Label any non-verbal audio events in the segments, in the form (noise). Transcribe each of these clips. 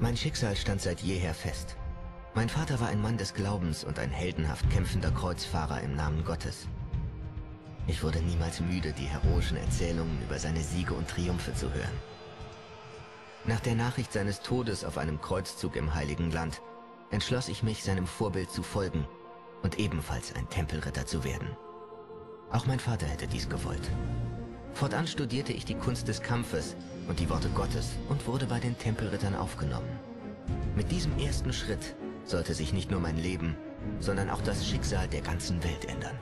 Mein Schicksal stand seit jeher fest. Mein Vater war ein Mann des Glaubens und ein heldenhaft kämpfender Kreuzfahrer im Namen Gottes. Ich wurde niemals müde, die heroischen Erzählungen über seine Siege und Triumphe zu hören. Nach der Nachricht seines Todes auf einem Kreuzzug im Heiligen Land entschloss ich mich, seinem Vorbild zu folgen und ebenfalls ein Tempelritter zu werden. Auch mein Vater hätte dies gewollt. Fortan studierte ich die Kunst des Kampfes und die Worte Gottes und wurde bei den Tempelrittern aufgenommen. Mit diesem ersten Schritt sollte sich nicht nur mein Leben, sondern auch das Schicksal der ganzen Welt ändern.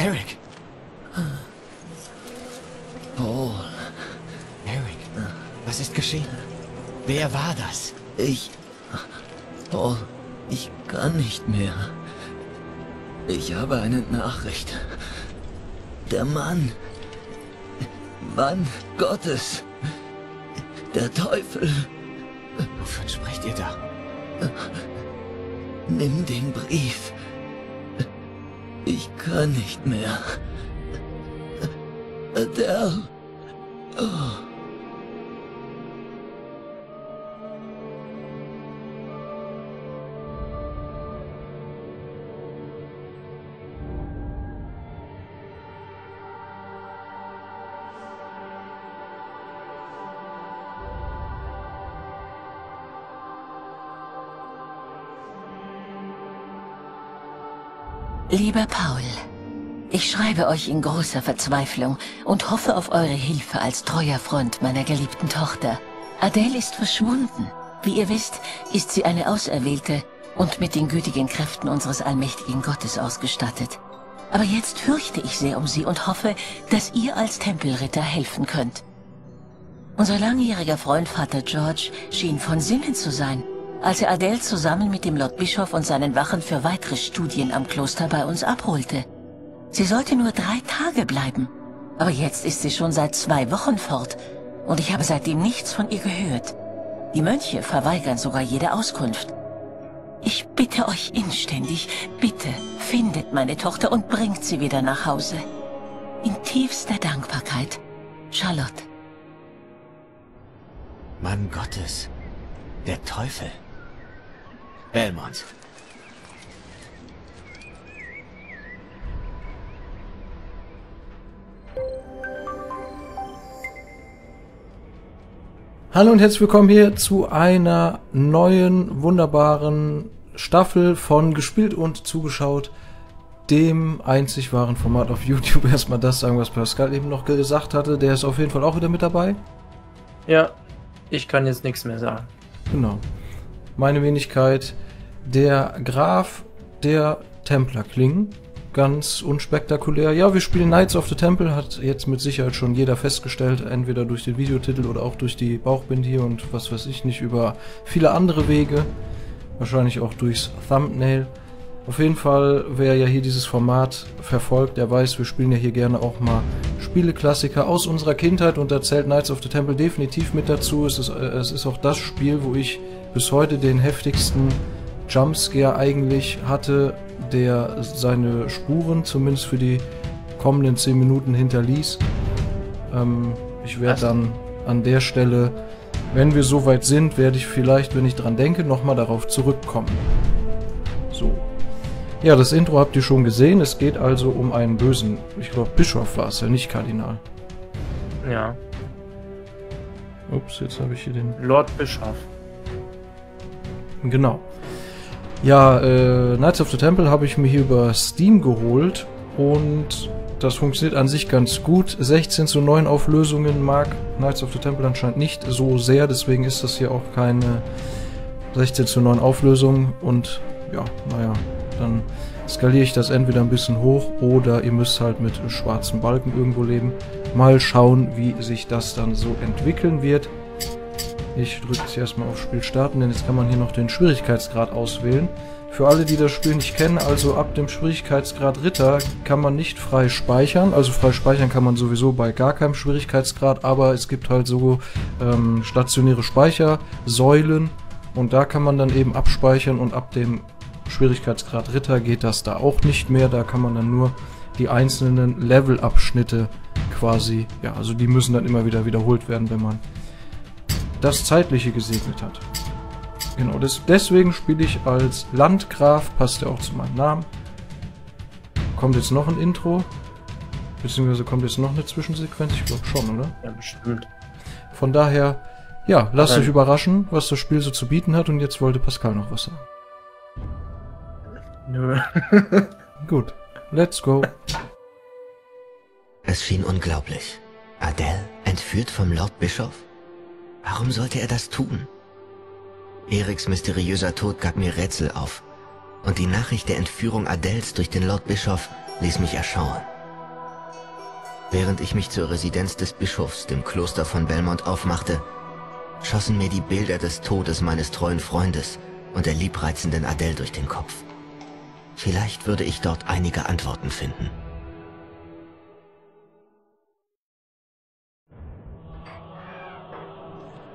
Eric! Paul, Eric, was ist geschehen? Wer war das? ich... Paul, ich kann nicht mehr. Ich habe eine Nachricht. Der Mann... Mann Gottes. Der Teufel. Wovon sprecht ihr da? Nimm den Brief. Kann nicht mehr. Adele. Oh. Lieber Paul, ich schreibe euch in großer Verzweiflung und hoffe auf eure Hilfe als treuer Freund meiner geliebten Tochter. Adele ist verschwunden. Wie ihr wisst, ist sie eine Auserwählte und mit den gütigen Kräften unseres allmächtigen Gottes ausgestattet. Aber jetzt fürchte ich sehr um sie und hoffe, dass ihr als Tempelritter helfen könnt. Unser langjähriger Freund Vater George schien von Sinnen zu sein, als er Adele zusammen mit dem Lord Bischof und seinen Wachen für weitere Studien am Kloster bei uns abholte. Sie sollte nur drei Tage bleiben, aber jetzt ist sie schon seit zwei Wochen fort und ich habe seitdem nichts von ihr gehört. Die Mönche verweigern sogar jede Auskunft. Ich bitte euch inständig, bitte findet meine Tochter und bringt sie wieder nach Hause. In tiefster Dankbarkeit, Charlotte. Mann Gottes. Der Teufel. Belmont. Hallo und herzlich willkommen hier zu einer neuen, wunderbaren Staffel von Gespielt und Zugeschaut, dem einzig wahren Format auf YouTube. (laughs) Erstmal das sagen, was Pascal eben noch gesagt hatte. Der ist auf jeden Fall auch wieder mit dabei. Ja, ich kann jetzt nichts mehr sagen. Genau. Meine Wenigkeit, der Graf der Templerklingen. Ganz unspektakulär. Ja, wir spielen Knights of the Temple, hat jetzt mit Sicherheit schon jeder festgestellt, entweder durch den Videotitel oder auch durch die Bauchbind hier und was weiß ich nicht, über viele andere Wege. Wahrscheinlich auch durchs Thumbnail. Auf jeden Fall, wer ja hier dieses Format verfolgt, der weiß, wir spielen ja hier gerne auch mal Spieleklassiker aus unserer Kindheit und da zählt Knights of the Temple definitiv mit dazu. Es ist, äh, es ist auch das Spiel, wo ich bis heute den heftigsten Jumpscare eigentlich hatte, der seine Spuren zumindest für die kommenden 10 Minuten hinterließ. Ähm, ich werde dann an der Stelle, wenn wir soweit sind, werde ich vielleicht, wenn ich dran denke, nochmal darauf zurückkommen. So. Ja, das Intro habt ihr schon gesehen. Es geht also um einen bösen, ich glaube Bischof war es ja, nicht Kardinal. Ja. Ups, jetzt habe ich hier den... Lord Bischof. Genau. Ja, äh, Knights of the Temple habe ich mir hier über Steam geholt und das funktioniert an sich ganz gut. 16 zu 9 Auflösungen mag Knights of the Temple anscheinend nicht so sehr, deswegen ist das hier auch keine 16 zu 9 Auflösung und ja, naja, dann skaliere ich das entweder ein bisschen hoch oder ihr müsst halt mit schwarzen Balken irgendwo leben. Mal schauen, wie sich das dann so entwickeln wird. Ich drücke jetzt erstmal auf Spiel starten, denn jetzt kann man hier noch den Schwierigkeitsgrad auswählen. Für alle, die das Spiel nicht kennen, also ab dem Schwierigkeitsgrad Ritter kann man nicht frei speichern. Also frei speichern kann man sowieso bei gar keinem Schwierigkeitsgrad, aber es gibt halt so ähm, stationäre Speichersäulen und da kann man dann eben abspeichern und ab dem Schwierigkeitsgrad Ritter geht das da auch nicht mehr. Da kann man dann nur die einzelnen Levelabschnitte quasi, ja, also die müssen dann immer wieder wiederholt werden, wenn man das Zeitliche gesegnet hat. Genau, das, deswegen spiele ich als Landgraf, passt ja auch zu meinem Namen. Kommt jetzt noch ein Intro? Beziehungsweise kommt jetzt noch eine Zwischensequenz? Ich glaube schon, oder? Ja, bestimmt. Von daher, ja, lasst euch überraschen, was das Spiel so zu bieten hat. Und jetzt wollte Pascal noch was sagen. Nö. (laughs) Gut, let's go. Es schien unglaublich. Adele entführt vom Lord Bischof? Warum sollte er das tun? Eriks mysteriöser Tod gab mir Rätsel auf. Und die Nachricht der Entführung Adels durch den Lord Bischof ließ mich erschauen. Während ich mich zur Residenz des Bischofs, dem Kloster von Belmont, aufmachte, schossen mir die Bilder des Todes meines treuen Freundes und der liebreizenden Adele durch den Kopf. Vielleicht würde ich dort einige Antworten finden.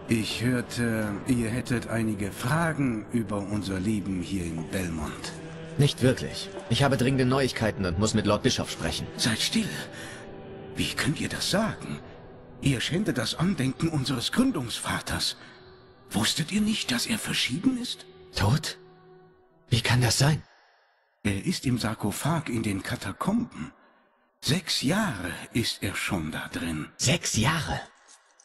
Ich hörte, ihr hättet einige Fragen über unser Leben hier in Belmont. Nicht wirklich. Ich habe dringende Neuigkeiten und muss mit Lord Bischof sprechen. Seid still. Wie könnt ihr das sagen? Ihr schändet das Andenken unseres Gründungsvaters. Wusstet ihr nicht, dass er verschieden ist? Tot? Wie kann das sein? Er ist im Sarkophag in den Katakomben. Sechs Jahre ist er schon da drin. Sechs Jahre?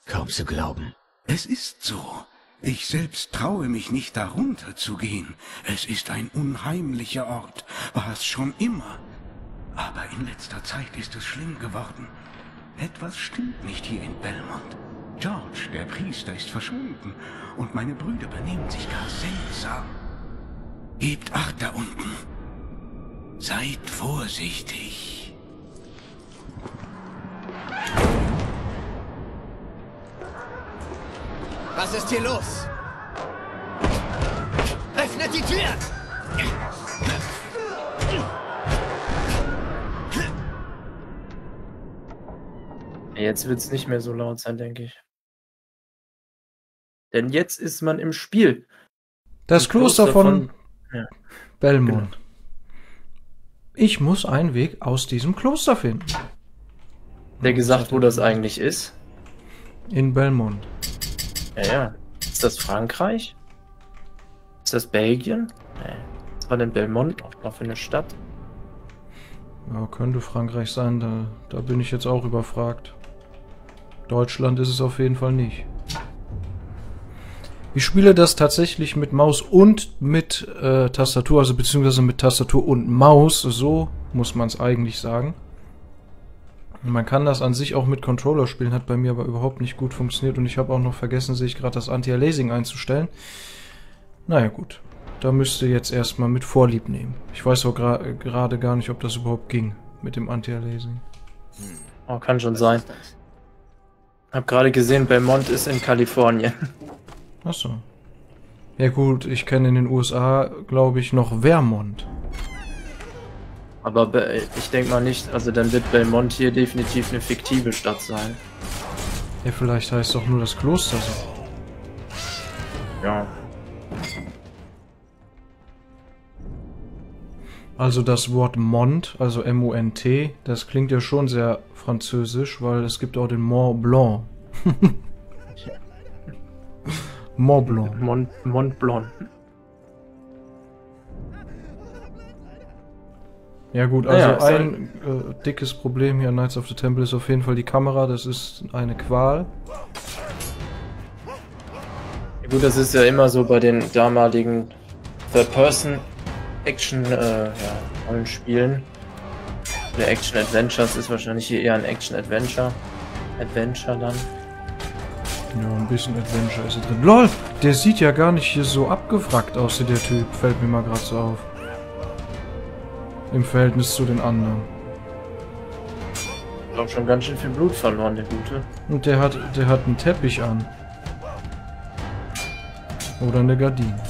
Kaum zu glauben. Es ist so. Ich selbst traue mich nicht darunter zu gehen. Es ist ein unheimlicher Ort, war es schon immer. Aber in letzter Zeit ist es schlimm geworden. Etwas stimmt nicht hier in Belmont. George, der Priester, ist verschwunden und meine Brüder benehmen sich gar seltsam. Gebt Acht da unten. Seid vorsichtig. Was ist hier los? Öffnet die Tür! Jetzt wird es nicht mehr so laut sein, denke ich. Denn jetzt ist man im Spiel. Das Kloster, Kloster von, von- ja. Belmont. Ich muss einen Weg aus diesem Kloster finden. Der gesagt, wo das eigentlich ist. In Belmont. Ja, ja. Ist das Frankreich? Ist das Belgien? Nee. Was war denn Belmont auch noch für eine Stadt? Ja, könnte Frankreich sein, da, da bin ich jetzt auch überfragt. Deutschland ist es auf jeden Fall nicht. Ich spiele das tatsächlich mit Maus und mit äh, Tastatur, also beziehungsweise mit Tastatur und Maus, so muss man es eigentlich sagen. Man kann das an sich auch mit Controller spielen, hat bei mir aber überhaupt nicht gut funktioniert und ich habe auch noch vergessen, sehe ich gerade das Anti-Aliasing einzustellen. Naja gut, da müsst ihr jetzt erstmal mit Vorlieb nehmen. Ich weiß auch gra- gerade gar nicht, ob das überhaupt ging mit dem Anti-Aliasing. Oh, kann schon sein. Hab gerade gesehen, Belmont ist in Kalifornien. (laughs) Achso. Ja gut, ich kenne in den USA, glaube ich, noch Vermont. Aber Be- ich denke mal nicht, also dann wird Belmont hier definitiv eine fiktive Stadt sein. Ja, vielleicht heißt doch nur das Kloster so. Ja. Also das Wort Mont, also M-O-N-T, das klingt ja schon sehr französisch, weil es gibt auch den Mont Blanc. (laughs) Mont Blanc. Mont, Mont Blanc. Ja gut, also ist ein äh, dickes Problem hier an Knights of the Temple ist auf jeden Fall die Kamera. Das ist eine Qual. Ja, Gut, das ist ja immer so bei den damaligen Third-Person-Action, äh, ja, Rollenspielen. Der Action-Adventures ist wahrscheinlich hier eher ein Action-Adventure. Adventure dann. Ja, ein bisschen Adventure ist hier drin. LOL! Der sieht ja gar nicht hier so abgewrackt aus, der Typ. Fällt mir mal gerade so auf. Im Verhältnis zu den anderen. Hat auch schon ganz schön viel Blut verloren, der Gute. Und der hat, der hat einen Teppich an. Oder eine Gardine.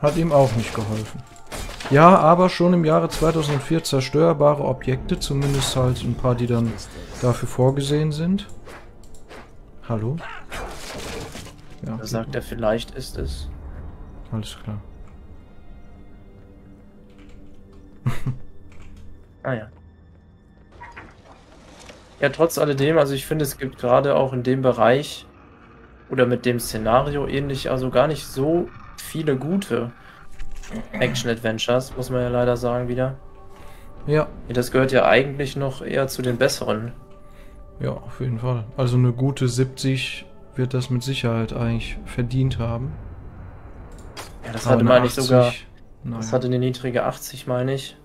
Hat ihm auch nicht geholfen. Ja, aber schon im Jahre 2004 zerstörbare Objekte, zumindest halt ein paar, die dann dafür vorgesehen sind. Hallo? Ja, Da sagt er, vielleicht ist es. alles klar. (laughs) Ah ja. Ja, trotz alledem, also ich finde, es gibt gerade auch in dem Bereich oder mit dem Szenario ähnlich, also gar nicht so viele gute Action-Adventures, muss man ja leider sagen wieder. Ja, Das gehört ja eigentlich noch eher zu den besseren. ja, auf jeden Fall. Also eine gute 70 wird das mit Sicherheit eigentlich verdient haben. Ja, das Aber hatte, meine ich, sogar, 80, naja. das hatte eine niedrige 80, meine ich.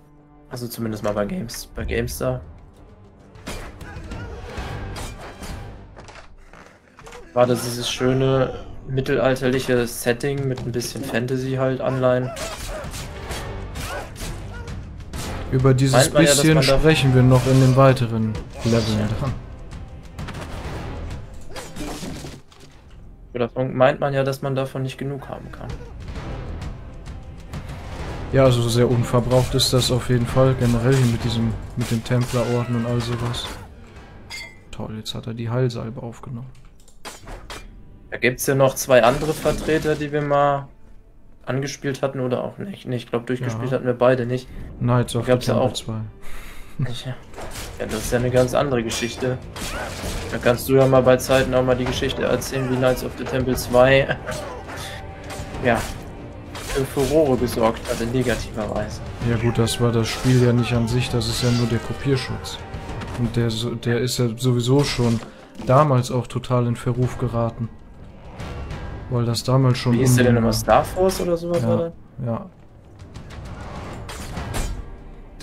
Also zumindest mal bei Games, bei GameStar. War das dieses schöne mittelalterliche Setting mit ein bisschen Fantasy halt Anleihen. Über dieses ja, bisschen sprechen wir noch in den weiteren Leveln Ja. dann. Oder meint man ja, dass man davon nicht genug haben kann. Ja, also sehr unverbraucht ist das auf jeden Fall. Generell hier mit diesem, mit dem Templerorden und all sowas. Toll, jetzt hat er die Heilsalbe aufgenommen. Da gibt es ja noch zwei andere Vertreter, die wir mal angespielt hatten oder auch nicht. Nee, ich glaube, durchgespielt Ja. hatten wir beide nicht. Knights of the Gab's ja Temple auch. 2. Ich, ja, das ist ja eine ganz andere Geschichte. Da kannst du ja mal bei Zeiten auch mal die Geschichte erzählen, wie Knights of the Temple 2 (laughs) ja, für Furore gesorgt hat in negativer Weise. Ja gut, das war das Spiel ja nicht an sich, das ist ja nur der Kopierschutz. Und der, der ist ja sowieso schon damals auch total in Verruf geraten. Weil das damals schon... Wie ist der denn nochmal? war. Star Force oder sowas Ja, das? ja.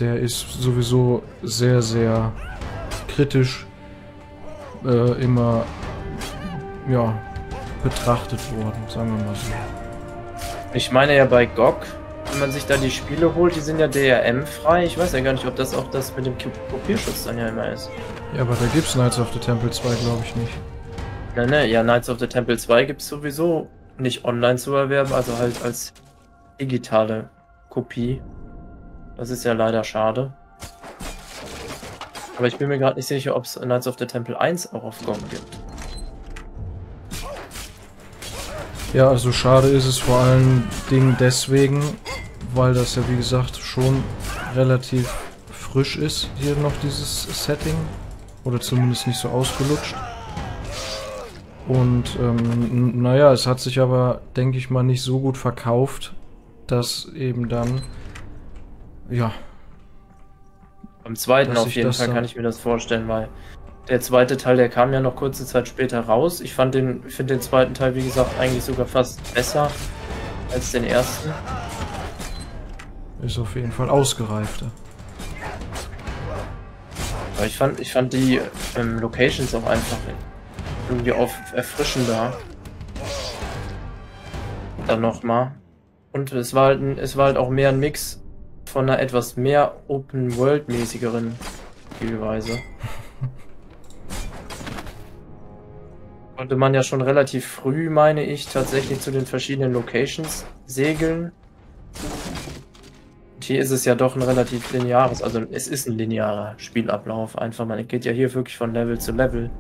Der ist sowieso sehr, sehr kritisch äh, immer ja, betrachtet worden, sagen wir mal so. Ich meine ja bei GOG, wenn man sich da die Spiele holt, die sind ja DRM-frei. Ich weiß ja gar nicht, ob das auch das mit dem Ko- Kopierschutz dann ja immer ist. Ja, aber da gibt's Knights of the Temple 2, glaube ich nicht. Ne, ne, ja, Knights of the Temple 2 gibt es sowieso nicht online zu erwerben, also halt als digitale Kopie. Das ist ja leider schade. Aber ich bin mir gerade nicht sicher, ob es Knights of the Temple 1 auch auf GOG gibt. Ja, also schade ist es vor allen Dingen deswegen, weil das ja wie gesagt schon relativ frisch ist, hier noch dieses Setting. Oder zumindest nicht so ausgelutscht. Und ähm, naja, es hat sich aber, denke ich mal, nicht so gut verkauft, dass eben dann, ja, Beim zweiten auf jeden Fall kann ich mir das vorstellen, weil der zweite Teil, der kam ja noch kurze Zeit später raus. Ich fand den, finde den zweiten Teil, wie gesagt, eigentlich sogar fast besser als den ersten. ist auf jeden Fall ausgereifter. Aber ich fand, ich fand die ähm, Locations auch einfach irgendwie auf erfrischender. Dann nochmal. Und es war halt, ein, es war halt auch mehr ein Mix von einer etwas mehr Open-World-mäßigeren Spielweise. (laughs) Konnte man ja schon relativ früh, meine ich, tatsächlich zu den verschiedenen Locations segeln. Und hier ist es ja doch ein relativ lineares, also es ist ein linearer Spielablauf. Einfach, man geht ja hier wirklich von Level zu Level.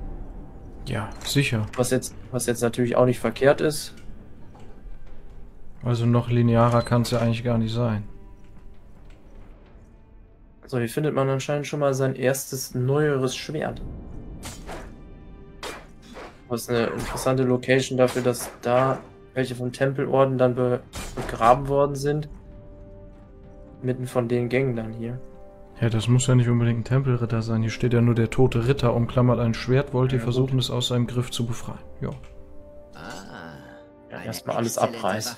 Ja, sicher. Was jetzt, was jetzt natürlich auch nicht verkehrt ist. Also noch linearer kann es ja eigentlich gar nicht sein. So, hier findet man anscheinend schon mal sein erstes neueres Schwert. Was eine interessante Location dafür, dass da welche vom Tempelorden dann be begraben worden sind. Mitten von den Gängen dann hier. Ja, das muss ja nicht unbedingt ein Tempelritter sein. Hier steht ja nur der tote Ritter, umklammert ein Schwert, wollt ihr Ja, versuchen, es aus seinem Griff zu befreien. Ja. Ah, Ja, erstmal alles abreißen.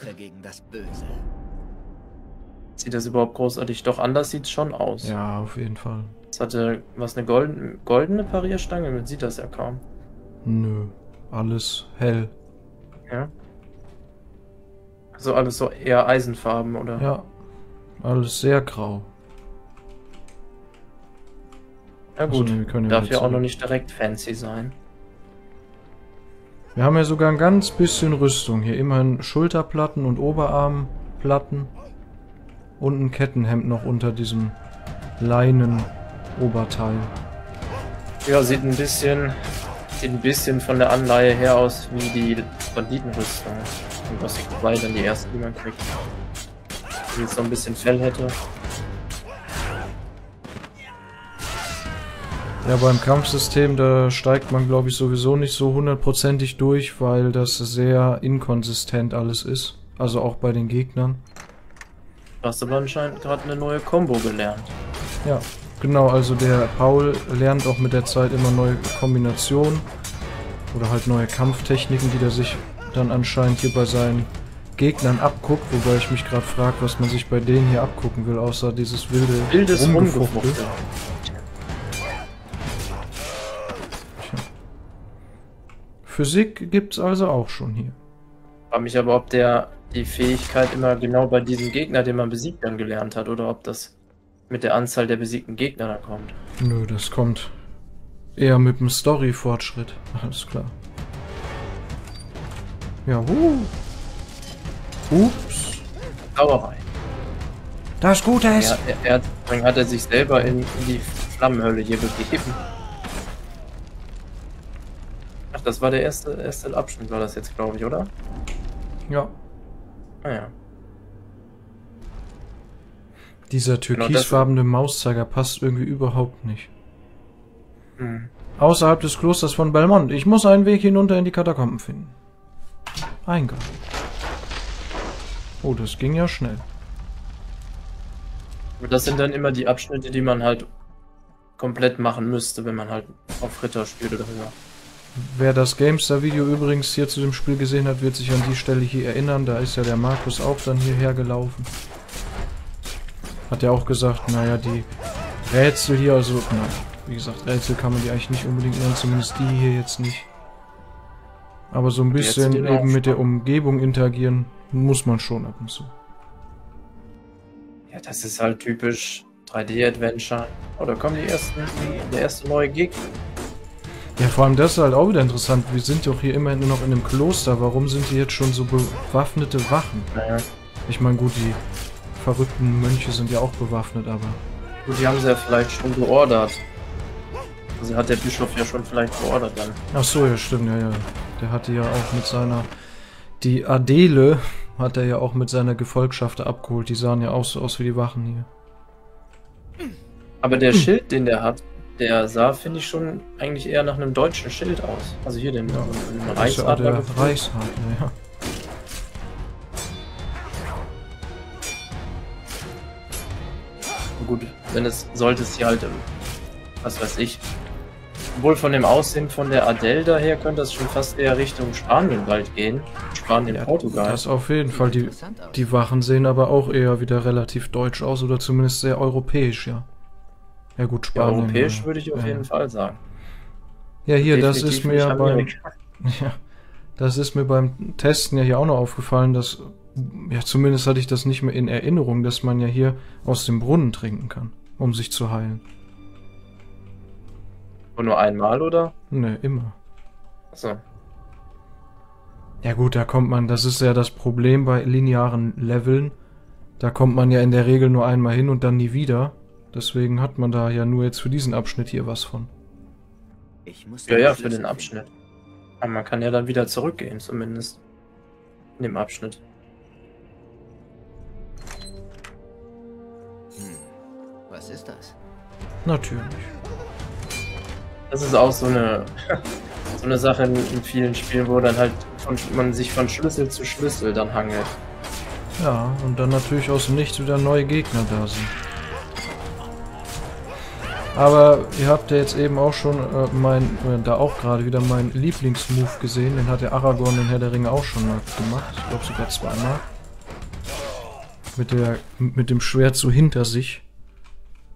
Sieht das überhaupt großartig? Doch anders sieht es schon aus. Ja, auf jeden Fall. Es hatte was eine golden, goldene Parierstange, man sieht das ja kaum. Nö. Alles hell. Ja. Also alles so eher Eisenfarben, oder? Ja. Alles sehr grau. Ja gut, Also, wir können ja darf ja auch noch nicht direkt fancy sein. Wir haben ja sogar ein ganz bisschen Rüstung. Hier immerhin Schulterplatten und Oberarmplatten. Und ein Kettenhemd noch unter diesem Leinen-Oberteil. Ja, sieht ein bisschen, sieht ein bisschen von der Anleihe her aus wie die Banditenrüstung. Und was ich dabei dann die ersten, die man kriegt. Die jetzt noch ein bisschen Fell hätte. Ja, beim Kampfsystem, da steigt man, glaube ich, sowieso nicht so hundertprozentig durch, weil das sehr inkonsistent alles ist. Also auch bei den Gegnern. Du hast aber anscheinend gerade eine neue Combo gelernt. Ja, genau, also der Paul lernt auch mit der Zeit immer neue Kombinationen oder halt neue Kampftechniken, die er sich dann anscheinend hier bei seinen Gegnern abguckt, wobei ich mich gerade frage, was man sich bei denen hier abgucken will, außer dieses wilde Wildes Rumgefuchtel. Physik gibt's also auch schon hier. Frag mich aber, ob der die Fähigkeit immer genau bei diesem Gegner, den man besiegt, dann gelernt hat, oder ob das mit der Anzahl der besiegten Gegner dann kommt. Nö, das kommt eher mit dem Story-Fortschritt. Alles klar. Ja, huh. Ups. Sauerei. Das Gute ist... Er, er, er, hat- dann hat er sich selber in, in die Flammenhölle hier begeben. Ach, das war der erste, erste Abschnitt, war das jetzt, glaube ich, oder? Ja. Naja. Dieser Genau, türkisfarbene Mauszeiger passt irgendwie überhaupt nicht. Hm. Außerhalb des Klosters von Belmont. Ich muss einen Weg hinunter in die Katakomben finden. Eingang. Oh, das ging ja schnell. Das sind dann immer die Abschnitte, die man halt komplett machen müsste, wenn man halt auf Ritter spielt oder höher. Wer das Gamestar-Video übrigens hier zu dem Spiel gesehen hat, wird sich an die Stelle hier erinnern. Da ist ja der Markus auch dann hierher gelaufen. Hat ja auch gesagt, naja, die Rätsel hier, also, na, wie gesagt, Rätsel kann man die eigentlich nicht unbedingt nennen, zumindest die hier jetzt nicht. Aber so ein bisschen eben mit der. Umgebung interagieren muss man schon ab und zu. Ja, das ist halt typisch 3D-Adventure. Oh, da kommen die ersten, der erste neue Gegner. Ja, vor allem das ist halt auch wieder interessant. Wir sind doch hier immerhin nur noch in einem Kloster. Warum sind hier jetzt schon so bewaffnete Wachen? Naja. Ich meine, gut, die verrückten Mönche sind ja auch bewaffnet, aber... Gut, die haben sie ja vielleicht schon geordert. Also hat der Bischof ja schon vielleicht geordert dann. Ach so, ja, stimmt, ja, ja. Der hatte ja auch mit seiner... Die Adele hat er ja auch mit seiner Gefolgschaft abgeholt. Die sahen ja auch so aus wie die Wachen hier. Aber der Schild, den der hat, der sah, finde ich, schon eigentlich eher nach einem deutschen Schild aus. Also hier den, den ja auch Reichsadler. der gefüllt. Reichsadler, ja. Gut, wenn es sollte es hier halt, im, was weiß ich, wohl von dem Aussehen von der Adele daher könnte das schon fast eher Richtung Spanienwald gehen. Spanien, ja Portugal. das auf jeden Fall. Die, die Wachen sehen aber auch eher wieder relativ deutsch aus oder zumindest sehr europäisch, ja. Ja gut, ja, Spanien. europäisch ja. würde ich auf ja, jeden. Fall sagen. Ja, hier, das ist mir beim, (laughs) ja, das ist mir beim Testen ja hier auch noch aufgefallen, dass, ja, zumindest hatte ich das nicht mehr in Erinnerung, dass man ja hier aus dem Brunnen trinken kann, um sich zu heilen. Und nur einmal, oder? Ne, immer. Achso. Ja gut, da kommt man, das ist ja das Problem bei linearen Leveln. Da kommt man ja in der Regel nur einmal hin und dann nie wieder. Deswegen hat man da ja nur jetzt für diesen Abschnitt hier was von. Ich muss Ja, den ja, für den. Abschnitt. Aber man kann ja dann wieder zurückgehen, zumindest. In dem Abschnitt. Was ist das? Natürlich. Das ist auch so eine, (laughs) so eine Sache in, in vielen Spielen, wo dann halt von, man sich von Schlüssel zu Schlüssel dann hangelt. Ja, und dann natürlich aus dem Nichts wieder neue Gegner da sind. Aber ihr habt ja jetzt eben auch schon äh, mein, äh, da auch gerade wieder meinen Lieblingsmove gesehen. Den hat der Aragorn in Herr der Ringe auch schon mal gemacht. Ich glaube sogar zweimal. Mit der, mit dem Schwert so hinter sich.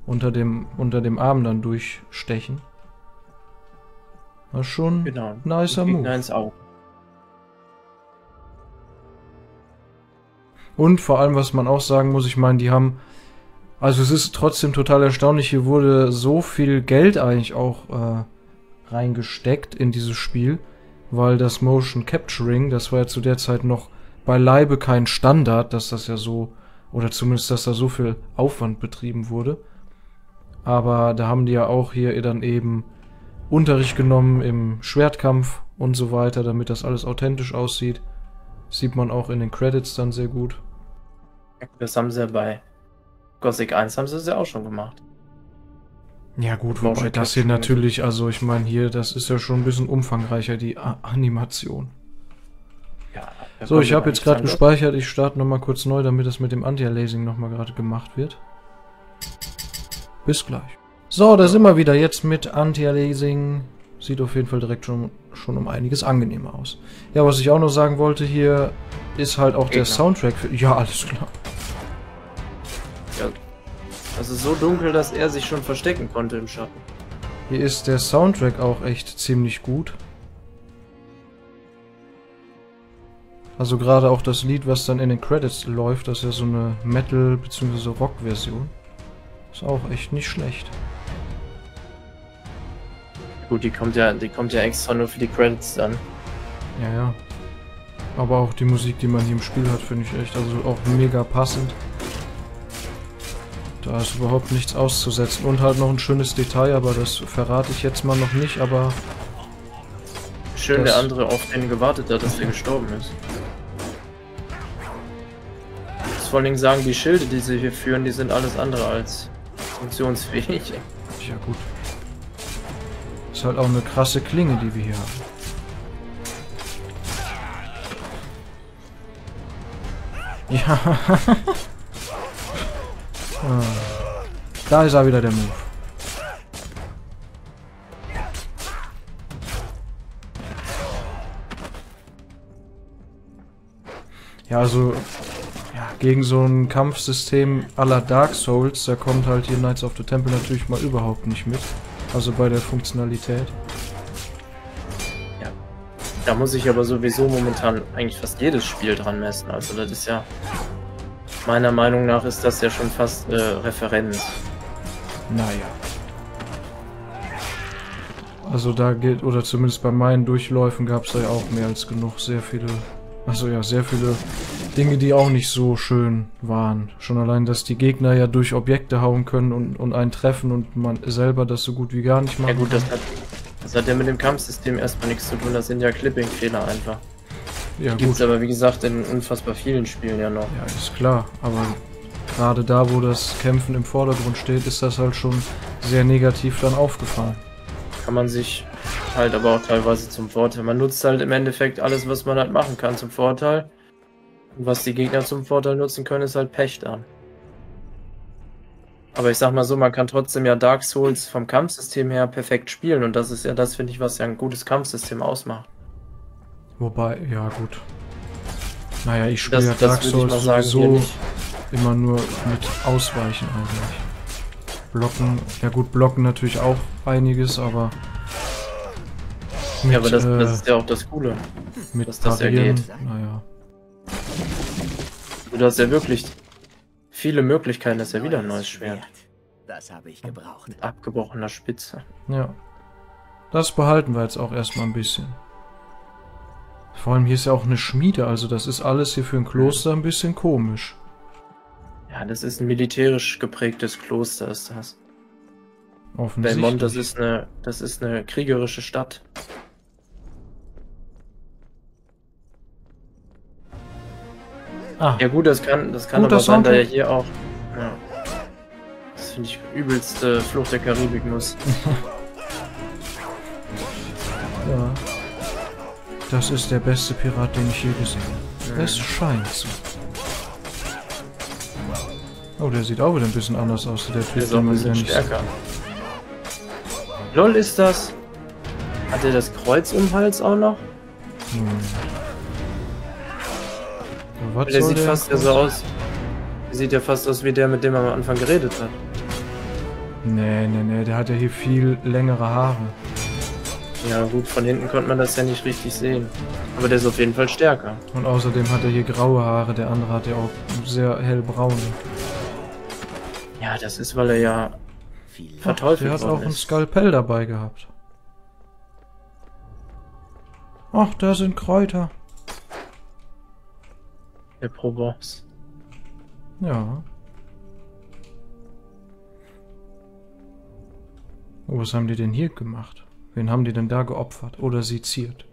Unter dem, unter dem Arm dann durchstechen. War schon Genau. ein nicer Und Move. Ins Auge. Und vor allem, was man auch sagen muss, ich meine, die haben. Also es ist trotzdem total erstaunlich, hier wurde so viel Geld eigentlich auch äh, reingesteckt in dieses Spiel, weil das Motion Capturing, das war ja zu der Zeit noch beileibe kein Standard, dass das ja so, oder zumindest, dass da so viel Aufwand betrieben wurde. Aber da haben die ja auch hier dann eben Unterricht genommen im Schwertkampf und so weiter, damit das alles authentisch aussieht. Sieht man auch in den Credits dann sehr gut. Das haben sie ja bei Gothic 1 haben sie es ja auch schon gemacht. Ja gut, Motion wobei das hier natürlich, also ich meine hier, das ist ja schon ein bisschen umfangreicher, die A Animation. Ja, So, ich habe jetzt gerade gespeichert, ich starte nochmal kurz neu, damit das mit dem Anti-Aliasing nochmal gerade gemacht wird. Bis gleich. So, da sind wir wieder jetzt mit Anti-Aliasing. Sieht auf jeden Fall direkt schon, schon um einiges angenehmer aus. Ja, was ich auch noch sagen wollte hier, ist halt auch der Gegner. Soundtrack für... Ja, alles klar. Ja. Also so dunkel, dass er sich schon verstecken konnte im Schatten. Hier ist der Soundtrack auch echt ziemlich gut. Also gerade auch das Lied, was dann in den Credits läuft, das ist ja so eine Metal- bzw. Rock-Version. Ist auch echt nicht schlecht. Gut, die kommt ja, die kommt ja extra nur für die Credits dann. Ja, ja. Aber auch die Musik, die man hier im Spiel hat, finde ich echt also auch mega passend. Da ist überhaupt nichts auszusetzen. Und halt noch ein schönes Detail, aber das verrate ich jetzt mal noch nicht, aber Schön, der andere auf den gewartet hat, dass er gestorben ist. Ich muss vor allen Dingen sagen, die Schilde, die sie hier führen, die sind alles andere als funktionsfähig. Ja gut. Ist halt auch eine krasse Klinge, die wir hier haben. Ja. (laughs) Ah. da ist er wieder der Move. Ja, also gegen so ein Kampfsystem aller Dark Souls, da kommt halt hier Knights of the Temple natürlich mal überhaupt nicht mit. Also bei der Funktionalität. Da muss ich aber sowieso momentan eigentlich fast jedes Spiel dran messen. Also das ist ja... Meiner Meinung nach ist das ja schon fast äh, Referenz. Naja. Also da geht, oder zumindest bei meinen Durchläufen gab es da ja auch mehr als genug. Sehr viele, also ja, sehr viele Dinge, die auch nicht so schön waren. Schon allein, dass die Gegner ja durch Objekte hauen können und, und einen treffen und man selber das so gut wie gar nicht Ja machen gut, das hat, das hat ja mit dem Kampfsystem erstmal nichts zu tun. Das sind ja Clipping-Fehler einfach. Ja, Gibt es gut. aber wie gesagt in unfassbar vielen Spielen ja noch. Ja, ist klar. Aber gerade da, wo das Kämpfen im Vordergrund steht, ist das halt schon sehr negativ dann aufgefallen. kann man sich halt aber auch teilweise zum Vorteil. Man nutzt halt im Endeffekt alles, was man halt machen kann zum Vorteil. Und was die Gegner zum Vorteil nutzen können, ist halt Pech dann. Aber ich sag mal so, man kann trotzdem ja Dark Souls vom Kampfsystem her perfekt spielen und das ist ja das, finde ich, was ja ein gutes Kampfsystem ausmacht. Wobei, ja gut. Naja, ich spiele ja Dark Souls sagen, sowieso immer nur mit Ausweichen eigentlich. Blocken, ja gut, blocken natürlich auch einiges, aber mit, Ja, aber das, äh, das ist ja auch das Coole. mit dass das ja geht. naja. Du hast ja wirklich viele Möglichkeiten, das ist ja wieder ein neues Schwert. Das habe ich gebraucht. Mit abgebrochener Spitze. Ja. Das behalten wir jetzt auch erstmal ein bisschen. Vor allem hier ist ja auch eine Schmiede, also das ist alles hier für ein Kloster ein bisschen komisch. Ja, das ist ein militärisch geprägtes Kloster, ist das. Offensichtlich. Belmont, das ist eine, das ist eine kriegerische Stadt. Ah, Ja gut, das kann, das kann Guter aber sein, da ja hier auch. Ja. Das finde ich übelste Flucht der Karibik-Nuss. (laughs) ja. Das ist der beste Pirat, den ich je gesehen habe. Mhm. Es scheint so. Oh, der sieht auch wieder ein bisschen anders aus. Der Der Typ, ist auch ein bisschen stärker. Lol, ist das. Hat er das Kreuz um den Hals auch noch? Was Der sieht fast ja so aus. Der sieht ja fast aus wie der, mit dem er am Anfang geredet hat. Nee, nee, nee, der hat ja hier viel längere Haare. Ja gut, von hinten konnte man das ja nicht richtig sehen. Aber der ist auf jeden Fall stärker. Und außerdem hat er hier graue Haare, der andere hat ja auch sehr hellbraune. Ja, das ist, weil er ja Viel. verteufelt Der hat auch worden ein ist. Skalpell dabei gehabt. Ach, da sind Kräuter. Der Provence. Ja. Oh, was haben die denn hier gemacht? Wen haben die denn da geopfert oder seziert?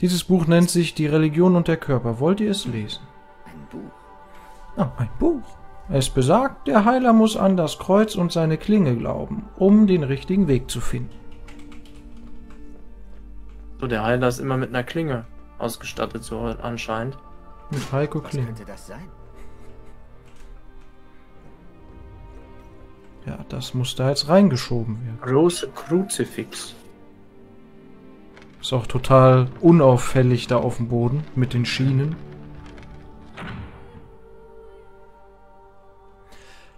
Dieses Buch nennt sich Die Religion und der Körper. Wollt ihr es lesen? Ein Buch. Ah, ein Buch. Es besagt, der Heiler muss an das Kreuz und seine Klinge glauben, um den richtigen Weg zu finden. So, der Heiler ist immer mit einer Klinge ausgestattet, so anscheinend. Mit Heiko Was Klinge. könnte das sein? Ja, das muss da jetzt reingeschoben werden. Große Kruzifix. Ist auch total unauffällig da auf dem Boden mit den Schienen.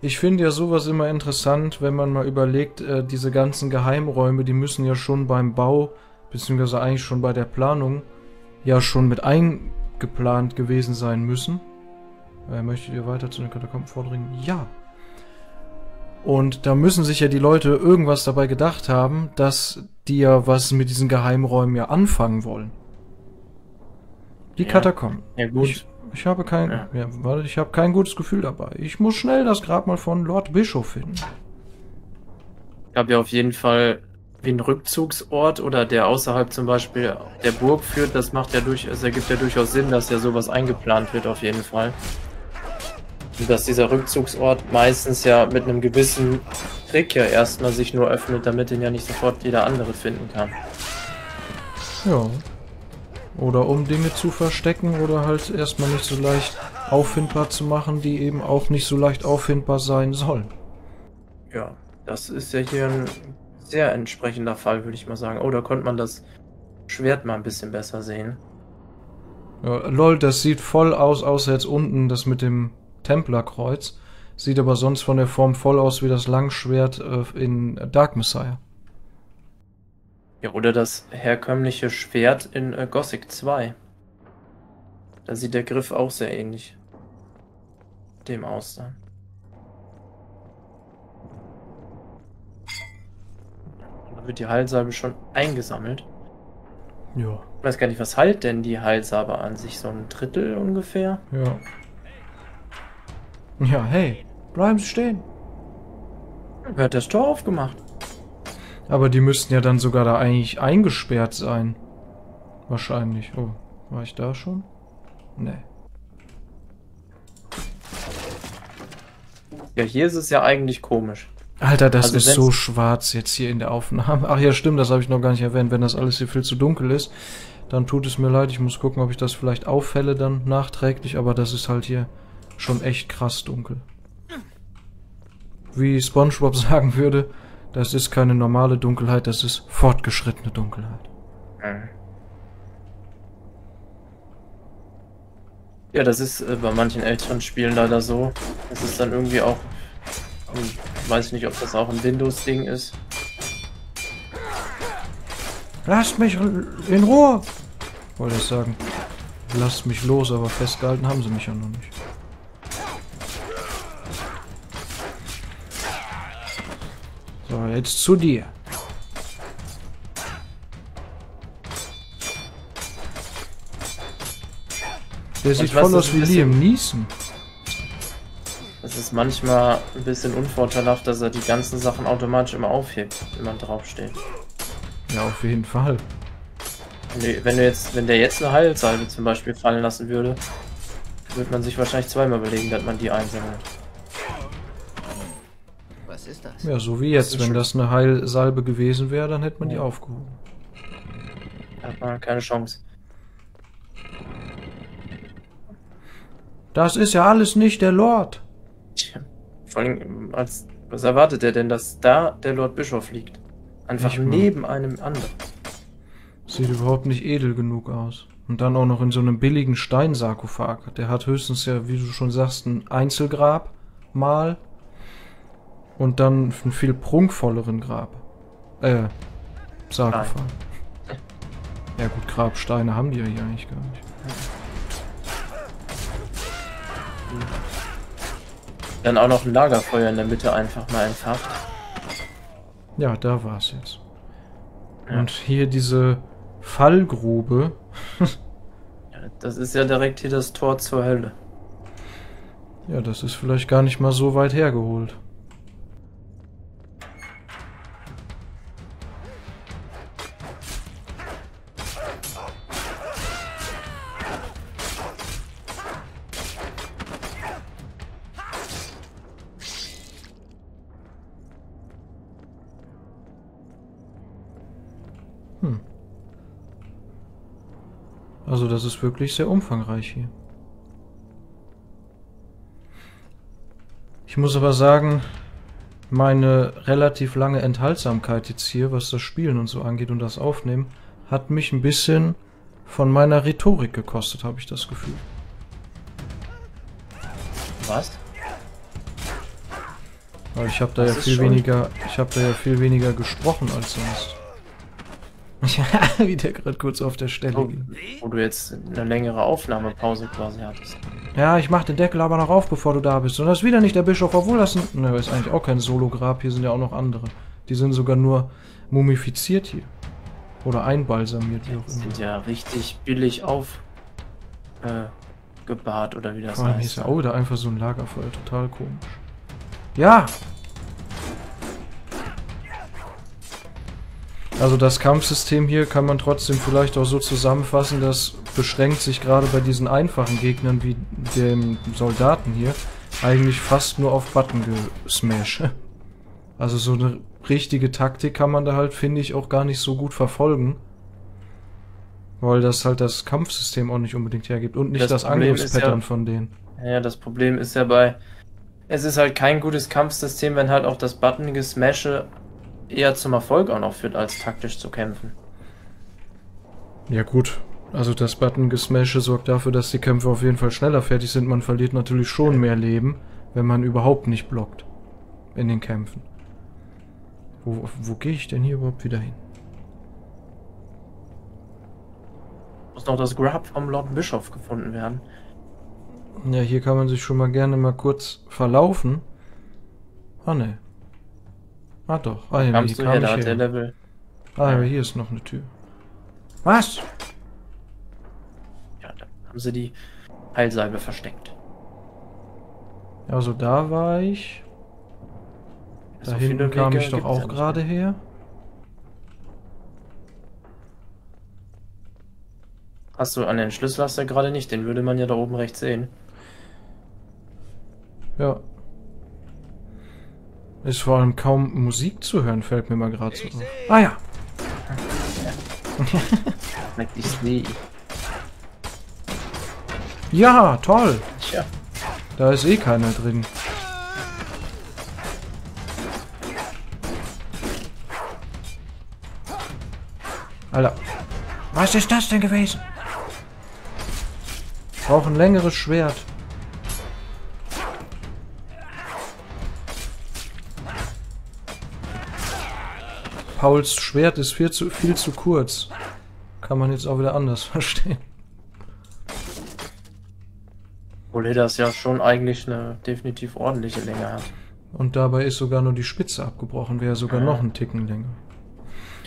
Ich finde ja sowas immer interessant, wenn man mal überlegt, äh, diese ganzen Geheimräume, die müssen ja schon beim Bau, beziehungsweise eigentlich schon bei der Planung, ja schon mit eingeplant gewesen sein müssen. Äh, möchtet ihr weiter zu den Katakomben vordringen? Ja. Und da müssen sich ja die Leute irgendwas dabei gedacht haben, dass die ja was mit diesen Geheimräumen ja anfangen wollen. Die Ja. Katakomben. Ja gut. Ich, ich habe kein, Ja. ja. warte, ich habe kein gutes Gefühl dabei. Ich muss schnell das Grab mal von Lord Bischof finden. gab ja auf jeden Fall wie ein Rückzugsort oder der außerhalb zum Beispiel der Burg führt. Das macht ja durch, es ergibt ja durchaus Sinn, dass ja sowas eingeplant wird auf jeden Fall. Und dass dieser Rückzugsort meistens ja mit einem gewissen Trick ja erstmal sich nur öffnet, damit den ja nicht sofort jeder andere finden kann. Ja. Oder um Dinge zu verstecken oder halt erstmal nicht so leicht auffindbar zu machen, die eben auch nicht so leicht auffindbar sein sollen. Ja, das ist ja hier ein sehr entsprechender Fall, würde ich mal sagen. Oh, da konnte man das Schwert mal ein bisschen besser sehen. Ja, lol, das sieht voll aus, außer jetzt unten das mit dem Templerkreuz. Sieht aber sonst von der Form voll aus wie das Langschwert äh, in Dark Messiah. Ja, oder das herkömmliche Schwert in äh, Gothic 2. Da sieht der Griff auch sehr ähnlich dem aus dann. Wird die Heilsalbe schon eingesammelt. Ja, Ich weiß gar nicht, was heilt denn die Heilsalbe an sich? So ein Drittel ungefähr? ja. Ja, hey, bleiben Sie stehen. Wer hat das Tor aufgemacht? Aber die müssten ja dann sogar da eigentlich eingesperrt sein. Wahrscheinlich. Oh, war ich da schon? Nee. Ja, hier ist es ja eigentlich komisch. Alter, das Also ist so schwarz jetzt hier in der Aufnahme. Ach ja, stimmt, das habe ich noch gar nicht erwähnt. Wenn das alles hier viel zu dunkel ist, dann tut es mir leid. Ich muss gucken, ob ich das vielleicht auffälle dann nachträglich. Aber das ist halt hier schon echt krass dunkel. Wie SpongeBob (laughs) sagen würde, das ist keine normale Dunkelheit, das ist fortgeschrittene Dunkelheit. Ja, das ist äh, bei manchen älteren Spielen leider so. Das ist dann irgendwie auch. Ich weiß nicht, ob das auch ein Windows-Ding ist. Lasst mich in Ruhe! Wollte ich sagen. Lasst mich los, aber festgehalten haben sie mich ja noch nicht. So, jetzt zu dir. Der sieht weiß, voll aus wie Liam Neeson. Es ist manchmal ein bisschen unvorteilhaft, dass er die ganzen Sachen automatisch immer aufhebt, wenn man draufsteht. Ja, auf jeden Fall. Wenn du, wenn du jetzt, wenn der jetzt eine Heilsalbe zum Beispiel fallen lassen würde, würde man sich wahrscheinlich zweimal überlegen, dass man die einsammelt. Was ist das? Ja, so wie jetzt. ist Wenn das eine Heilsalbe gewesen wäre, dann hätte man die Ja. aufgehoben. Da hat man keine Chance. Das ist ja alles nicht der Lord. Tja, vor allem, als, was erwartet er denn, dass da der Lord Bischof liegt? Einfach mal. neben einem anderen. Sieht überhaupt nicht edel genug aus. Und dann auch noch in so einem billigen Steinsarkophag. Der hat höchstens ja, wie du schon sagst, ein Einzelgrab mal. Und dann einen viel prunkvolleren Grab. Äh, Sarkophag. Ja gut, Grabsteine haben die ja hier eigentlich gar nicht. Dann auch noch ein Lagerfeuer in der Mitte einfach mal entfacht. Ja, da war es jetzt. Ja. Und hier diese Fallgrube. (laughs) Ja, das ist ja direkt hier das Tor zur Hölle. Ja, das ist vielleicht gar nicht mal so weit hergeholt. Also das ist wirklich sehr umfangreich hier. Ich muss aber sagen, meine relativ lange Enthaltsamkeit jetzt hier, was das Spielen und so angeht und das Aufnehmen, hat mich ein bisschen von meiner Rhetorik gekostet, habe ich das Gefühl. Was? Weil ich habe da Das ja viel schon- weniger, ich habe da ja viel weniger gesprochen als sonst. Ja, (laughs) wie der gerade kurz auf der Stelle Wo, ging. wo du jetzt eine längere Aufnahmepause quasi hattest. Ja, ich mach den Deckel aber noch auf, bevor du da bist. Und das ist wieder nicht der Bischof, obwohl das ein... Ne, ist eigentlich auch kein Solo-Grab. Hier sind ja auch noch andere. Die sind sogar nur mumifiziert hier. Oder einbalsamiert, Die sind ja richtig billig auf äh, gebahrt oder wie das allem hier ist heißt. ja auch wieder einfach so ein Lagerfeuer. Total komisch. Ja! Also das Kampfsystem hier kann man trotzdem vielleicht auch so zusammenfassen, das beschränkt sich gerade bei diesen einfachen Gegnern wie dem Soldaten hier eigentlich fast nur auf Button-Gesmash. (laughs) Also so eine richtige Taktik kann man da halt, finde ich, auch gar nicht so gut verfolgen. Weil das halt das Kampfsystem auch nicht unbedingt hergibt und nicht das, Das Angriffspattern ja- von denen. Ja, das Problem ist ja bei. Es ist halt kein gutes Kampfsystem, wenn halt auch das Button-Gesmashe eher zum Erfolg auch noch führt, als taktisch zu kämpfen. Ja gut, also das Button-Gesmashe sorgt dafür, dass die Kämpfe auf jeden Fall schneller fertig sind. Man verliert natürlich schon mehr Leben, wenn man überhaupt nicht blockt in den Kämpfen. Wo, wo gehe ich denn hier überhaupt wieder hin? Muss noch das Grab vom Lord Bischof gefunden werden. Ja, hier kann man sich schon mal gerne mal kurz verlaufen. Ah ne. Ah doch. Ah ja, Kamst hier du kam da hat der. Level. Ah ja, hier ist noch eine Tür. Was? Ja, da haben sie die Heilsalbe versteckt. Also da war ich. Da So hinten kam Wege ich doch auch gerade her. Hast du an den Schlüssel hast du ja gerade nicht, den würde man ja da oben rechts sehen. Ja. Ist vor allem kaum Musik zu hören, fällt mir mal gerade so auf. Ah ja. Like ich sehe. Ja, toll. Tja, Da ist eh keiner drin. Alter. Was ist das denn gewesen? Ich brauche ein längeres Schwert. Pauls Schwert ist viel zu, viel zu kurz. Kann man jetzt auch wieder anders (laughs) verstehen. obwohl das ja schon eigentlich eine definitiv ordentliche Länge hat. Und dabei ist sogar nur die Spitze abgebrochen, wäre sogar noch ein Ticken länger.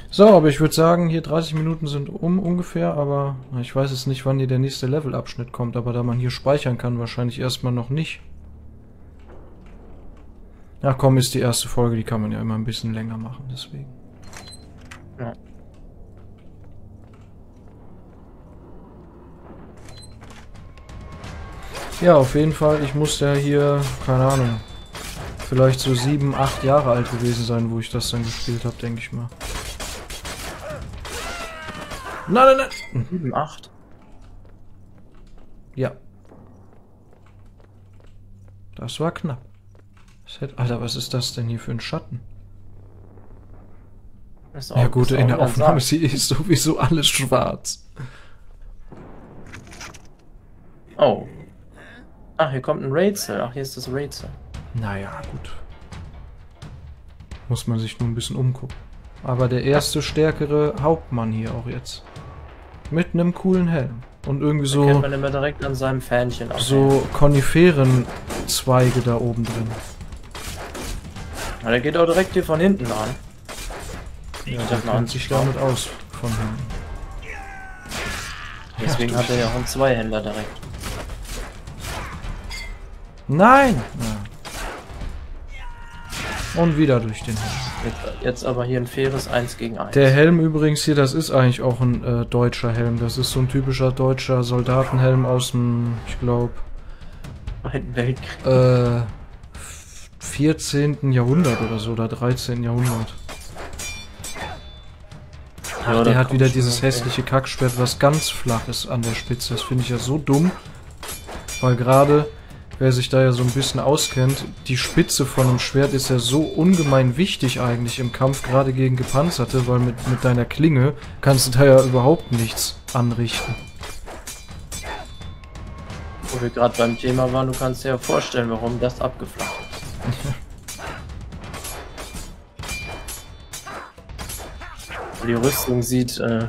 So, aber ich würde sagen, hier 30 Minuten sind um ungefähr, aber ich weiß jetzt nicht, wann hier der nächste Levelabschnitt kommt, aber da man hier speichern kann, wahrscheinlich erstmal noch nicht. Ach komm, ist die erste Folge, die kann man ja immer ein bisschen länger machen, deswegen. Ja. Ja, auf jeden Fall, ich muss ja hier, keine Ahnung, vielleicht so sieben, acht Jahre alt gewesen sein, wo ich das dann gespielt habe, denke ich mal. Nein, nein, nein! 7, 8. Ja. Das war knapp. Alter, was ist das denn hier für ein Schatten? Ist Ja auch- gut, ist in auch der Aufnahme (laughs) ist ist sowieso alles schwarz. Oh. Ach, hier kommt ein Rätsel. Ach, hier ist das Rätsel. Naja, gut. Muss man sich nur ein bisschen umgucken. Aber der erste stärkere Hauptmann hier auch jetzt. Mit einem coolen Helm. Und irgendwie So. Kennt man immer direkt an seinem Fähnchen ab. so Koniferenzweige da oben drin. Ja, der geht auch direkt hier von hinten an. Ja, der kennt sich damit aus. Von hinten. Deswegen hat er ja auch einen Zweihänder direkt. Nein! Ja. Und wieder durch den Helm. Jetzt, jetzt aber hier ein faires 1 gegen 1. Der Helm übrigens hier, das ist eigentlich auch ein äh, deutscher Helm. Das ist so ein typischer deutscher Soldatenhelm aus dem, ich glaube, Zweiten Weltkrieg. äh, 14. Jahrhundert oder so, oder 13. Jahrhundert. Ja, der hat wieder dieses hässliche Kackschwert, was ganz flach ist an der Spitze. Das finde ich ja so dumm. Weil gerade, wer sich da ja so ein bisschen auskennt, die Spitze von einem Schwert ist ja so ungemein wichtig eigentlich im Kampf, gerade gegen Gepanzerte, weil mit, mit deiner Klinge kannst du da ja überhaupt nichts anrichten. Wo wir gerade beim Thema waren, du kannst dir ja vorstellen, warum das abgeflacht ist. (laughs) Die Rüstung sieht, äh,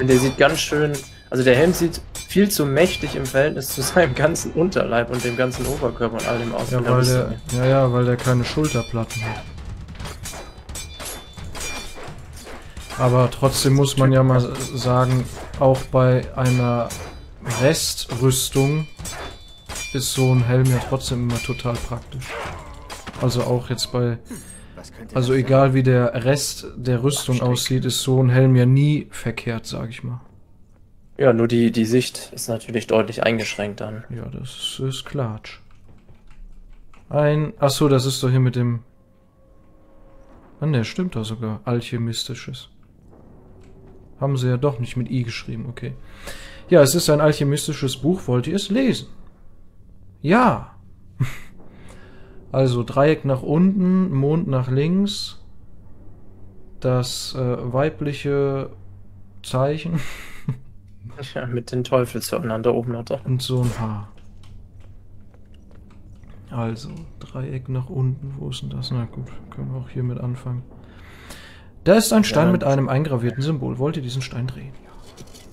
der sieht ganz schön, also der Helm sieht viel zu mächtig im Verhältnis zu seinem ganzen Unterleib und dem ganzen Oberkörper und all dem aus. Ja, weil der, ja, ja, weil der keine Schulterplatten hat. Aber trotzdem muss man ja mal sagen, auch bei einer Restrüstung ist so ein Helm ja trotzdem immer total praktisch. Also auch jetzt bei, also egal wie der Rest der Rüstung aussieht, ist so ein Helm ja nie verkehrt, sag ich mal. Ja, nur die, die Sicht ist natürlich deutlich eingeschränkt dann. Ja, das ist Klatsch. Ein, ach so, das ist doch hier mit dem, ah ne, stimmt doch sogar, alchemistisches. Haben sie ja doch nicht mit I geschrieben, okay. Ja, es ist ein alchemistisches Buch. Wollt ihr es lesen? Ja. (laughs) Also Dreieck nach unten, Mond nach links. Das äh, weibliche Zeichen (laughs) Ja, mit den Teufelshörnern da oben noch da. und so ein Haar. Also, Dreieck nach unten. Wo ist denn das? Na gut, können wir auch hier mit anfangen. Da ist ein Stein Ja. mit einem eingravierten Symbol. Wollt ihr diesen Stein drehen?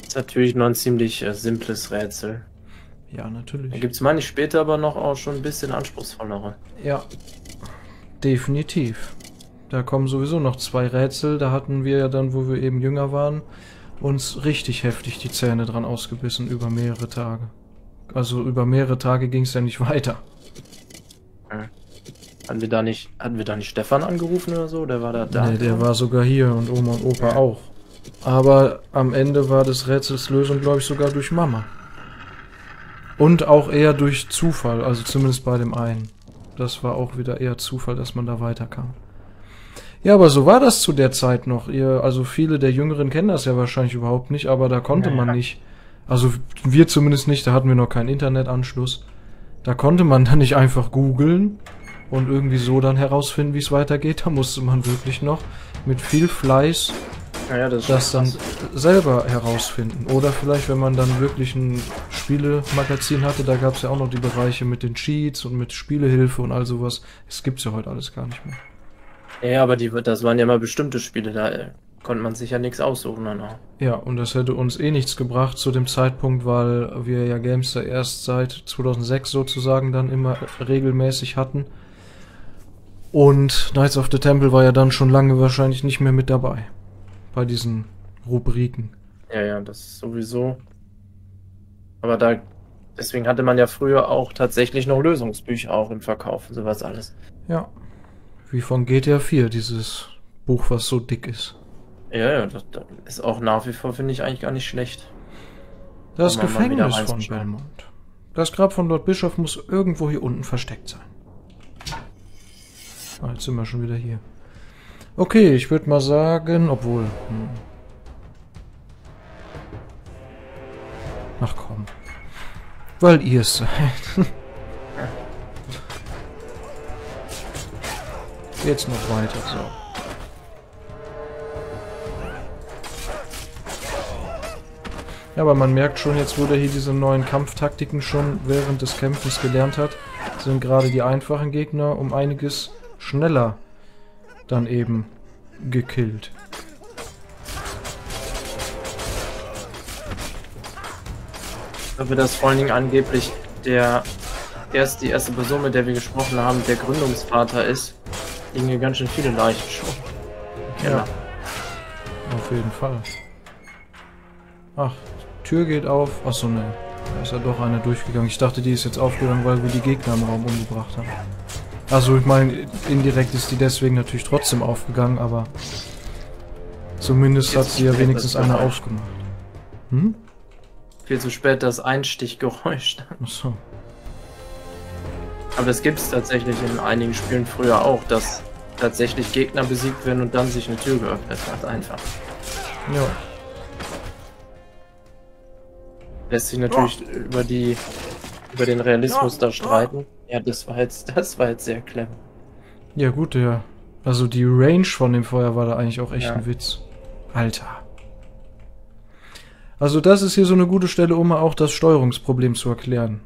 Ist natürlich noch ein ziemlich äh, simples Rätsel. Ja, Da natürlich. gibt es manche später aber noch auch schon ein bisschen anspruchsvollere. Ja, definitiv. Da kommen sowieso noch zwei Rätsel. Da hatten wir ja dann, wo wir eben jünger waren, uns richtig heftig die Zähne dran ausgebissen über mehrere Tage. Also über mehrere Tage ging es ja nicht weiter. Hatten wir da nicht, hatten wir da nicht Stefan angerufen oder so? Der war da da. Nee, der war sogar hier und Oma und Opa auch. Aber am Ende war des Rätsels Lösung, glaube ich, sogar durch Mama. Und auch eher durch Zufall, also zumindest bei dem einen. Das war auch wieder eher Zufall, dass man da weiterkam. Ja, aber so war das zu der Zeit noch. Ihr, also viele der Jüngeren kennen das ja wahrscheinlich überhaupt nicht, aber da konnte man nicht. Also wir zumindest nicht, da hatten wir noch keinen Internetanschluss. Da konnte man dann nicht einfach googeln und irgendwie so dann herausfinden, wie es weitergeht. Da musste man wirklich noch mit viel Fleiß Ja, ja, das ist das dann selber herausfinden. Oder vielleicht, wenn man dann wirklich ein Spielemagazin hatte, da gab es ja auch noch die Bereiche mit den Cheats und mit Spielehilfe und all sowas. Das gibt's ja heute alles gar nicht mehr. Ja, aber die, das waren ja mal bestimmte Spiele, da äh, konnte man sich ja nichts aussuchen dann auch. Ja, und das hätte uns eh nichts gebracht zu dem Zeitpunkt, weil wir ja Gamester erst seit 2006 sozusagen dann immer regelmäßig hatten. Und Knights of the Temple war ja dann schon lange wahrscheinlich nicht mehr mit dabei. Bei diesen Rubriken. Ja, ja, das ist sowieso. Aber da, deswegen hatte man ja früher auch tatsächlich noch Lösungsbücher auch im Verkauf und sowas alles. Ja. Wie von GTA 4, dieses Buch, was so dick ist. Ja, ja, das, das ist auch nach wie vor, finde ich, eigentlich gar nicht schlecht. Das Gefängnis von. Belmont. Das Grab von Lord Bischof muss irgendwo hier unten versteckt sein. Ah, jetzt sind wir schon wieder hier. Okay, ich würde mal sagen, obwohl... Hm. Ach komm. Weil ihr es seid. (laughs) Jetzt noch weiter, so. Ja, aber man merkt schon, jetzt wo der hier diese neuen Kampftaktiken schon während des Kämpfens gelernt hat, sind gerade die einfachen Gegner um einiges schneller dann eben gekillt. Aber das vor allen Dingen angeblich der erst die erste Person, mit der wir gesprochen haben, der Gründungsvater ist, liegen hier ganz schön viele Leichen schon. Ja. Auf jeden Fall. Ach, Tür geht auf. Achso, ne. Da ist ja doch einer durchgegangen. Ich dachte, die ist jetzt aufgegangen, weil wir die Gegner im Raum umgebracht haben. Also ich meine, indirekt ist die deswegen natürlich trotzdem aufgegangen, aber zumindest hat sie ja wenigstens Geräusch. aufgemacht. Hm? Viel zu spät das Einstichgeräusch. Achso. Aber das gibt es tatsächlich in einigen Spielen früher auch, dass tatsächlich Gegner besiegt werden und dann sich eine Tür geöffnet hat. Einfach. Ja. Lässt sich natürlich über die über den Realismus da streiten. Ja, das war jetzt, (laughs) das war jetzt sehr clever. Ja gut, ja. Also die Range von dem Feuer war da eigentlich auch echt Ja. ein Witz. Alter. Also das ist hier so eine gute Stelle, um auch das Steuerungsproblem zu erklären.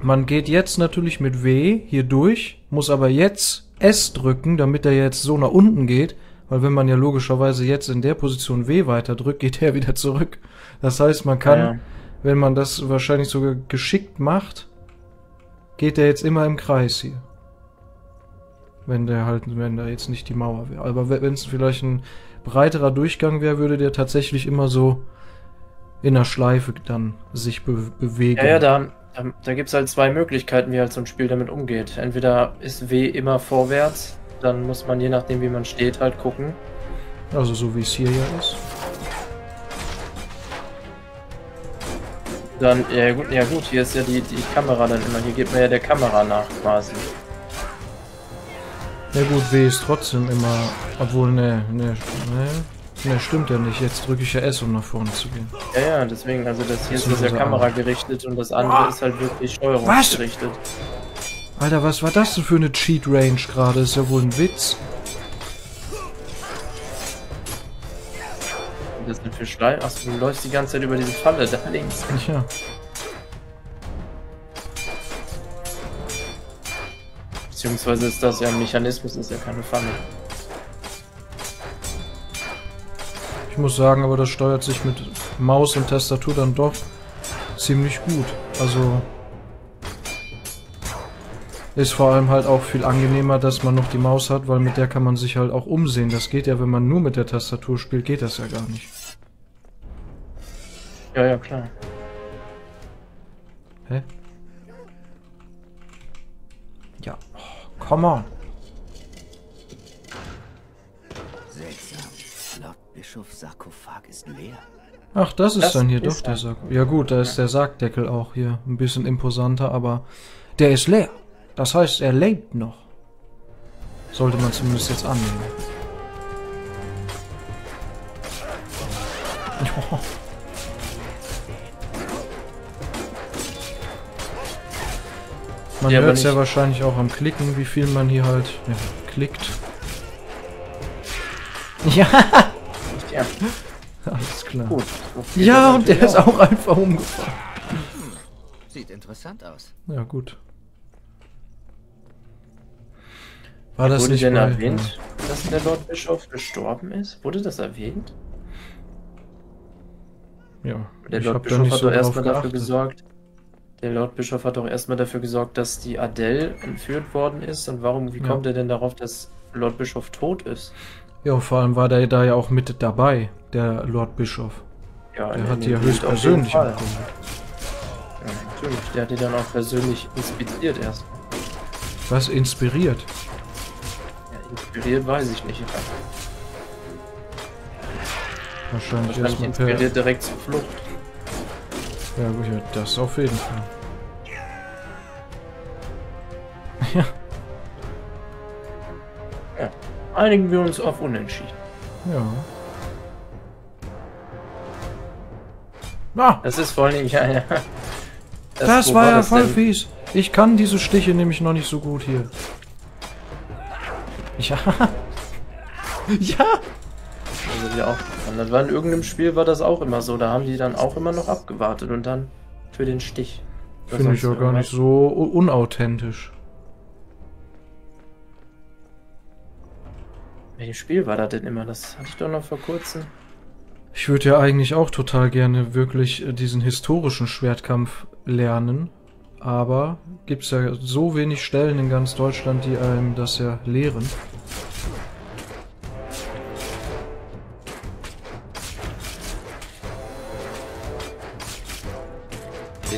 Man geht jetzt natürlich mit W hier durch, muss aber jetzt S drücken, damit er jetzt so nach unten geht, weil wenn man ja logischerweise jetzt in der Position W weiter drückt, geht er (laughs) wieder zurück. Das heißt, man kann, Ja. wenn man das wahrscheinlich sogar geschickt macht, geht er jetzt immer im Kreis hier. Wenn der halt, wenn da jetzt nicht die Mauer wäre. Aber wenn es vielleicht ein breiterer Durchgang wäre, würde der tatsächlich immer so in der Schleife dann sich be bewegen. Ja, ja, da, da, da gibt es halt zwei Möglichkeiten, wie halt so ein Spiel damit umgeht. Entweder ist W immer vorwärts, dann muss man je nachdem, wie man steht, halt gucken. Also so wie es hier ja ist. Dann, ja gut, ja gut, hier ist ja die, die Kamera dann immer, hier geht man ja der Kamera nach quasi. Ja gut, W ist trotzdem immer. Obwohl, ne, ne, ne. Ne, stimmt ja nicht. Jetzt drücke ich ja S, um nach vorne zu gehen. Ja, ja, deswegen, also das hier Das ist ist ja Kamera Arm. gerichtet und das andere ist halt wirklich steuerungsgerichtet. Alter, was war das denn für eine Cheat Range gerade? Ist ja wohl ein Witz. Das sind für Schleim. Achso, du läufst die ganze Zeit über diese Falle da links. Ja. Beziehungsweise ist das ja ein Mechanismus, ist ja keine Falle. Ich muss sagen, aber das steuert sich mit Maus und Tastatur dann doch ziemlich gut. Also ist vor allem halt auch viel angenehmer, dass man noch die Maus hat, weil mit der kann man sich halt auch umsehen. Das geht ja, wenn man nur mit der Tastatur spielt, geht das ja gar nicht. Ja, ja, klar. Hä? Ja, oh, come on. Seltsam. Lord Bischofs Sarkophag ist leer. Ach, das ist Das dann hier ist doch der er. Sarg. Ja gut, da ist der Sargdeckel auch hier ein bisschen imposanter, aber der ist leer. Das heißt, er lebt noch. Sollte man zumindest jetzt annehmen. (laughs) Oh. Man Ja, hört es ja wahrscheinlich auch am Klicken, wie viel man hier halt ja, klickt. (laughs) Ja, Ja, alles klar. gut. Ja, das und der natürlich ist auch einfach umgefallen. Sieht interessant aus. Ja, gut. War das Wurde nicht denn bei- erwähnt, dass der Lord Bischof gestorben ist? Wurde das erwähnt? Ja. Der ich Lord Bischof nicht hat so doch erstmal dafür gesorgt. Der Lord Bischof hat doch erstmal dafür gesorgt, dass die Adele entführt worden ist. Und warum, wie Ja. kommt er denn darauf, dass Lord Bischof tot ist? Ja, vor allem war der da ja auch mit dabei, der Lord Bischof. Ja, Der hat die ja höchstpersönlich angeguckt. Ja, natürlich. Der hat die dann auch persönlich inspiziert erst. Was inspiriert? Ja, inspiriert weiß ich nicht. Wahrscheinlich Wahrscheinlich erstmal per. inspiriert direkt zur Flucht. Ja, gut, ja, das auf jeden Fall. (laughs) Einigen wir uns auf Unentschieden. Ja. Ah, Das ist vor allen Dingen, ja, ja. das, wo war ja das voll denn? fies. Ich kann diese Stiche nämlich noch nicht so gut hier. Ja. (laughs) ja. Also die auch. Und das war in irgendeinem Spiel war das auch immer so. Da haben die dann auch immer noch abgewartet und dann für den Stich. Finde ich auch gar nicht so unauthentisch. Welches Spiel war das denn immer? Das hatte ich doch noch vor kurzem. Ich würde ja eigentlich auch total gerne wirklich äh, diesen historischen Schwertkampf lernen. Aber gibt es ja so wenig Stellen in ganz Deutschland, die einem das ja lehren.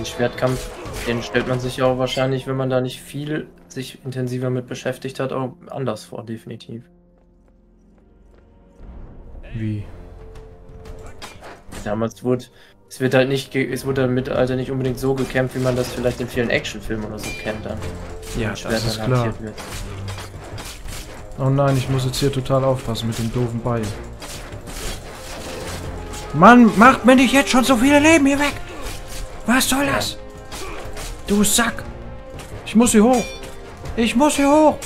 Den Schwertkampf, den stellt man sich ja auch wahrscheinlich, wenn man da nicht viel sich intensiver mit beschäftigt hat, auch anders vor, definitiv. Wie? Damals wurde, es wird halt nicht, es wurde im Mittelalter nicht unbedingt so gekämpft, wie man das vielleicht in vielen Actionfilmen oder so kennt dann. Ja, das ist klar. Wird. Oh nein, ich muss jetzt hier total aufpassen mit dem doofen Beil. Mann, macht mir nicht jetzt schon so viele Leben hier weg! Was soll das? Du Sack! Ich muss hier hoch! Ich muss hier hoch!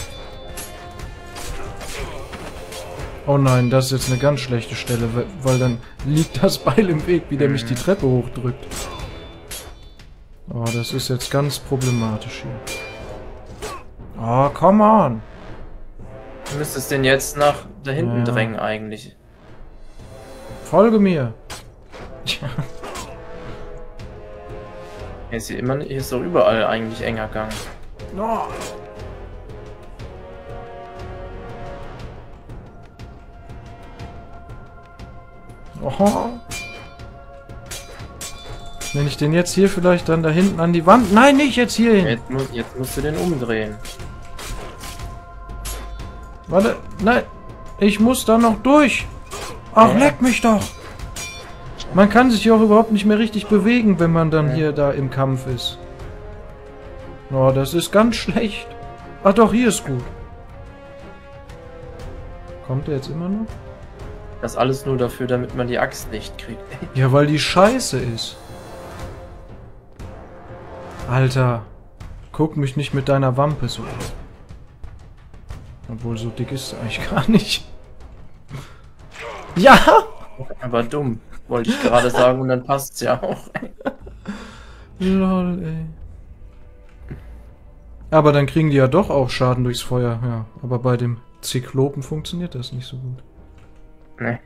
Oh nein, das ist jetzt eine ganz schlechte Stelle, weil dann liegt das Beil im Weg, wie der mich die Treppe hochdrückt. Oh, das ist jetzt ganz problematisch hier. Oh, come on. Du müsstest den jetzt nach da hinten ja. drängen eigentlich. Folge mir. (laughs) Hier ist hier immer, hier ist doch überall eigentlich enger Gang. Oh. Oh. Wenn ich den jetzt hier vielleicht dann da hinten an die Wand... Nein, nicht jetzt hier hin. Jetzt, muss, jetzt musst du den umdrehen. Warte, nein. Ich muss da noch durch. Ach, ja. leck mich doch. Man kann sich ja auch überhaupt nicht mehr richtig bewegen, wenn man dann hier da im Kampf ist. Oh, das ist ganz schlecht. Ach doch, hier ist gut. Kommt er jetzt immer noch? Das alles nur dafür, damit man die Axt nicht kriegt. (laughs) Ja, weil die scheiße ist. Alter, guck mich nicht mit deiner Wampe so an. Obwohl, so dick ist sie eigentlich (laughs) gar nicht. Ja! Aber dumm, wollte ich gerade sagen und dann passt's ja auch. Lol, ey. Aber dann kriegen die ja doch auch Schaden durchs Feuer, ja. Aber bei dem Zyklopen funktioniert das nicht so gut. Nee.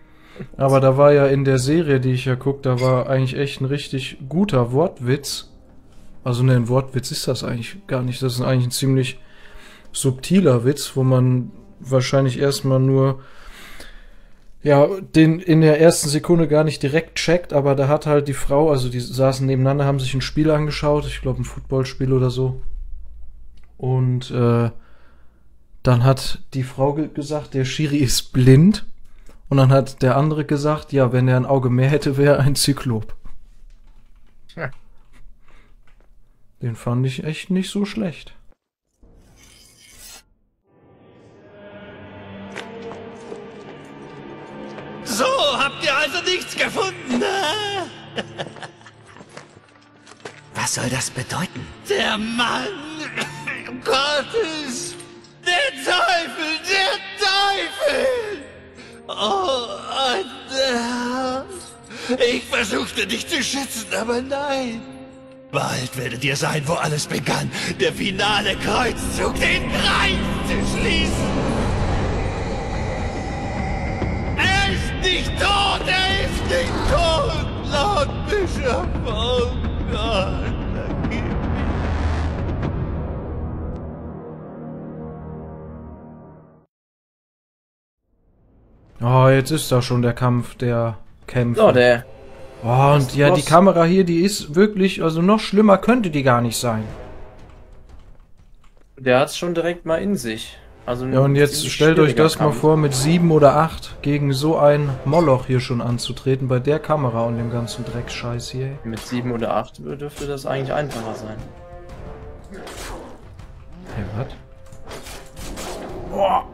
Aber da war ja in der Serie, die ich ja guck, da war eigentlich echt ein richtig guter Wortwitz. Also ne, ein Wortwitz ist das eigentlich gar nicht. Das ist eigentlich ein ziemlich subtiler Witz, wo man wahrscheinlich erstmal nur ja, den in der ersten Sekunde gar nicht direkt checkt, aber da hat halt die Frau, also die saßen nebeneinander, haben sich ein Spiel angeschaut, ich glaube ein Footballspiel oder so. Und äh, dann hat die Frau ge gesagt, der Schiri ist blind. Und dann hat der andere gesagt, ja, wenn er ein Auge mehr hätte, wäre er ein Zyklop. Ja. Den fand ich echt nicht so schlecht. So, habt ihr also nichts gefunden, ne? (laughs) Was soll das bedeuten? Der Mann Gottes! Der Teufel! Der Teufel! Oh, Anna. Ich versuchte dich zu schützen, aber nein. Bald werdet ihr sein, wo alles begann. Der finale Kreuzzug, den Kreis zu schließen. Nicht tot, er ist nicht tot, laut Bischof. Oh Gott. Oh, jetzt ist da schon der Kampf der Kämpfe. So, der. Oh, und ja, die Kamera hier, die ist wirklich, also noch schlimmer könnte die gar nicht sein. Der hat es schon direkt mal in sich. Also ja, und jetzt stellt euch das Kampf. mal vor, mit sieben oder acht gegen so ein Moloch hier schon anzutreten, bei der Kamera und dem ganzen Dreckscheiß hier. Mit sieben oder acht dürfte das eigentlich einfacher sein. Hey, was? Boah!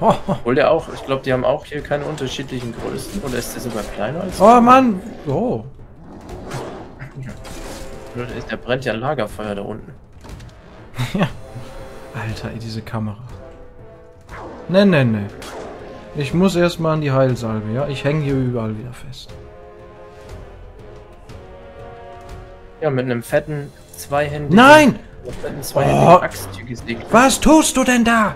Oh. (laughs) Obwohl der auch, ich glaube, die haben auch hier keine unterschiedlichen Größen. Oder ist der sogar kleiner als Oh Mann! Oh. Der brennt ja ein Lagerfeuer da unten. (laughs) ja. Alter, ey, diese Kamera. Ne, ne, ne. Ich muss erstmal an die Heilsalbe, ja? Ich hänge hier überall wieder fest. Ja, mit einem fetten zweihändigen... Nein! Mit fetten zweihändigen Oh. Axt hier gesägt. Was tust du denn da?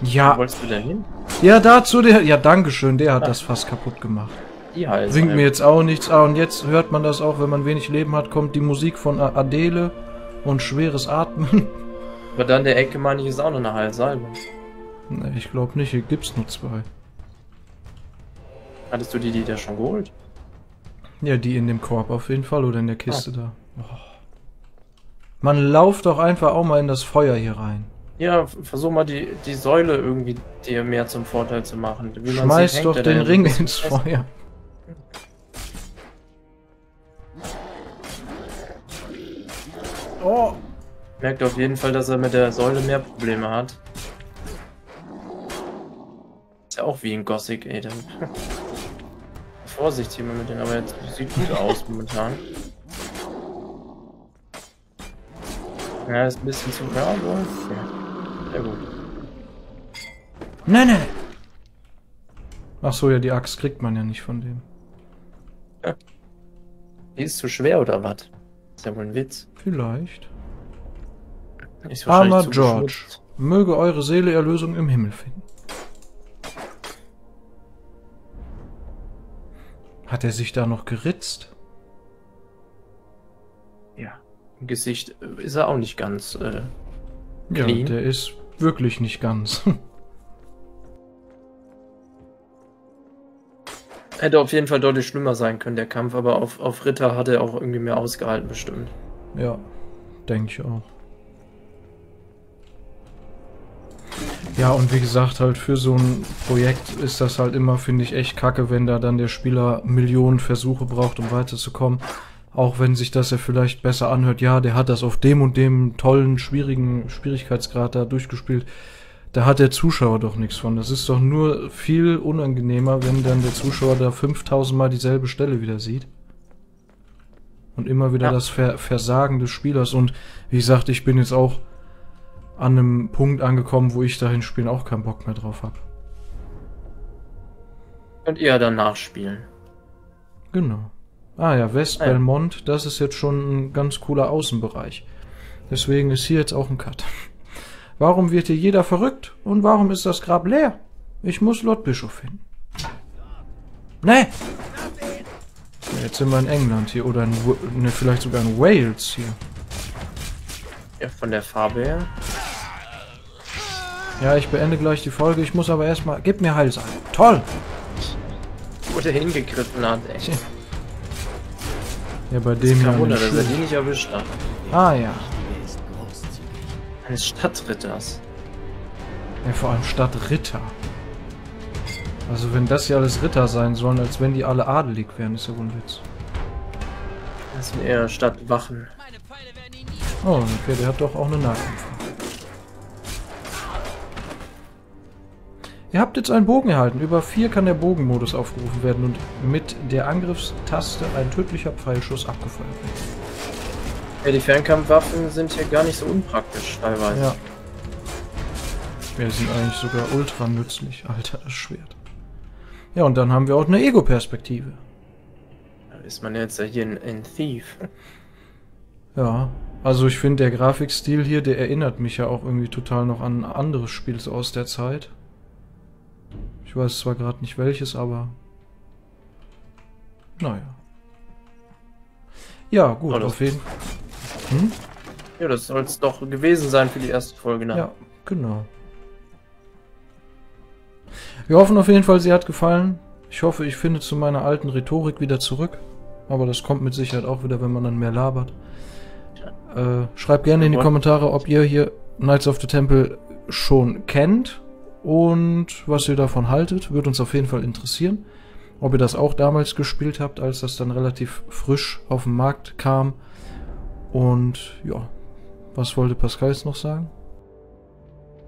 Wo Ja, wolltest du denn hin? ja, dazu der. Ja, dankeschön, der hat das fast kaputt gemacht. Die Halse. Bringt mir jetzt auch nichts. Ah, und jetzt hört man das auch, wenn man wenig Leben hat, kommt die Musik von Adele und schweres Atmen. Aber dann der Ecke, meine ich, ist auch noch eine Heilsalbe. ne, ich glaube nicht, hier gibt's nur zwei. Hattest du die, die da schon geholt? Ja, die in dem Korb auf jeden Fall oder in der Kiste da. Oh. Man lauft doch einfach auch mal in das Feuer hier rein. Ja, versuch mal die, die Säule irgendwie dir mehr zum Vorteil zu machen. Wie Schmeiß doch den Ring (laughs) ins. Feuer. Oh. Merkt auf jeden Fall, dass er mit der Säule mehr Probleme hat. Ist ja auch wie ein Gothic, ey. Dann (laughs) Vorsicht hier mal mit denen, aber jetzt sieht gut aus momentan. Ja, ist ein bisschen zu. Ja, so. Ja. Sehr gut. Nein, nein. Ach so, ja, die Axt kriegt man ja nicht von dem. Die ist zu schwer oder was? Ist ja wohl ein Witz. Vielleicht. Ist Armer George, möge eure Seele Erlösung im Himmel finden. Hat er sich da noch geritzt? Ja. Im Gesicht äh, ist er auch nicht ganz. Äh, Ja, Clean. der ist wirklich nicht ganz. (laughs) hätte auf jeden Fall deutlich schlimmer sein können, der Kampf, aber auf, auf Ritter hat er auch irgendwie mehr ausgehalten, bestimmt. Ja, denke ich auch. Ja, und wie gesagt, halt für so ein Projekt ist das halt immer, finde ich, echt kacke, wenn da dann der Spieler Millionen Versuche braucht, um weiterzukommen. Auch wenn sich das ja vielleicht besser anhört, ja, der hat das auf dem und dem tollen, schwierigen Schwierigkeitsgrad da durchgespielt. Da hat der Zuschauer doch nichts von. Das ist doch nur viel unangenehmer, wenn dann der Zuschauer da 5000 Mal dieselbe Stelle wieder sieht. Und immer wieder Ja. das Ver Versagen des Spielers. Und wie gesagt, ich bin jetzt auch an einem Punkt angekommen, wo ich dahin spielen auch keinen Bock mehr drauf habe. Könnt ihr dann nachspielen. Genau. Ah ja, West Ah ja. Belmont, das ist jetzt schon ein ganz cooler Außenbereich. Deswegen ist hier jetzt auch ein Cut. (laughs) Warum wird hier jeder verrückt? Und warum ist das Grab leer? Ich muss Lord Bischof finden. Nee! Jetzt sind wir in England hier oder in, ne, vielleicht sogar in Wales hier. Ja, von der Farbe her. Ja, ich beende gleich die Folge. Ich muss aber erstmal. Gib mir Heilsalbe. Toll! Wo der hingegriffen hat, ey. Ja, bei dem hier. Kein an Wunder, dass er die nicht erwischt hat. Ah ja. Eines Stadtritters. Ja, vor allem Stadt Ritter. Also wenn das hier alles Ritter sein sollen, als wenn die alle adelig wären, ist ja wohl ein Witz. Das sind eher Stadtwachen. Oh, okay, der hat doch auch eine Nahkämpfer. Ihr habt jetzt einen Bogen erhalten. Über 4 kann der Bogenmodus aufgerufen werden und mit der Angriffstaste ein tödlicher Pfeilschuss abgefeuert werden. Ja, die Fernkampfwaffen sind hier gar nicht so unpraktisch teilweise. Ja. Wir sind eigentlich sogar ultra nützlich. Alter, das Schwert. Ja, und dann haben wir auch eine Ego-Perspektive. Da ist man jetzt ja hier in, in Thief. Ja, also ich finde der Grafikstil hier, der erinnert mich ja auch irgendwie total noch an ein anderes Spiel aus der Zeit. Ich weiß zwar gerade nicht welches, aber naja. Ja, gut, Oh, auf jeden Fall. Ja, das soll es doch gewesen sein für die erste Folge. Ne? Ja, genau. Wir hoffen auf jeden Fall, sie hat gefallen. Ich hoffe, ich finde zu meiner alten Rhetorik wieder zurück. Aber das kommt mit Sicherheit auch wieder, wenn man dann mehr labert. Äh, schreibt gerne in die. Kommentare, ob ihr hier Knights of the Temple schon kennt und was ihr davon haltet. Würde uns auf jeden Fall interessieren. Ob ihr das auch damals gespielt habt, als das dann relativ frisch auf den Markt kam. Und ja, was wollte Pascal jetzt noch sagen?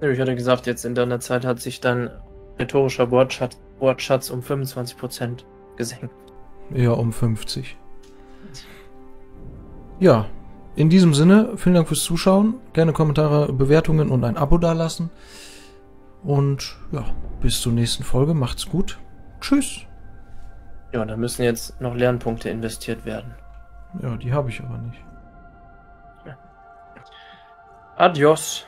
Ich hatte gesagt, jetzt in deiner Zeit hat sich dein rhetorischer Wortschatz, Wortschatz um 25% gesenkt. Eher um 50. Ja, in diesem Sinne, vielen Dank fürs Zuschauen. Gerne Kommentare, Bewertungen und ein Abo dalassen. Und ja, bis zur nächsten Folge. Macht's gut. Tschüss. Ja, da müssen jetzt noch Lernpunkte investiert werden. Ja, die habe ich aber nicht. Adios.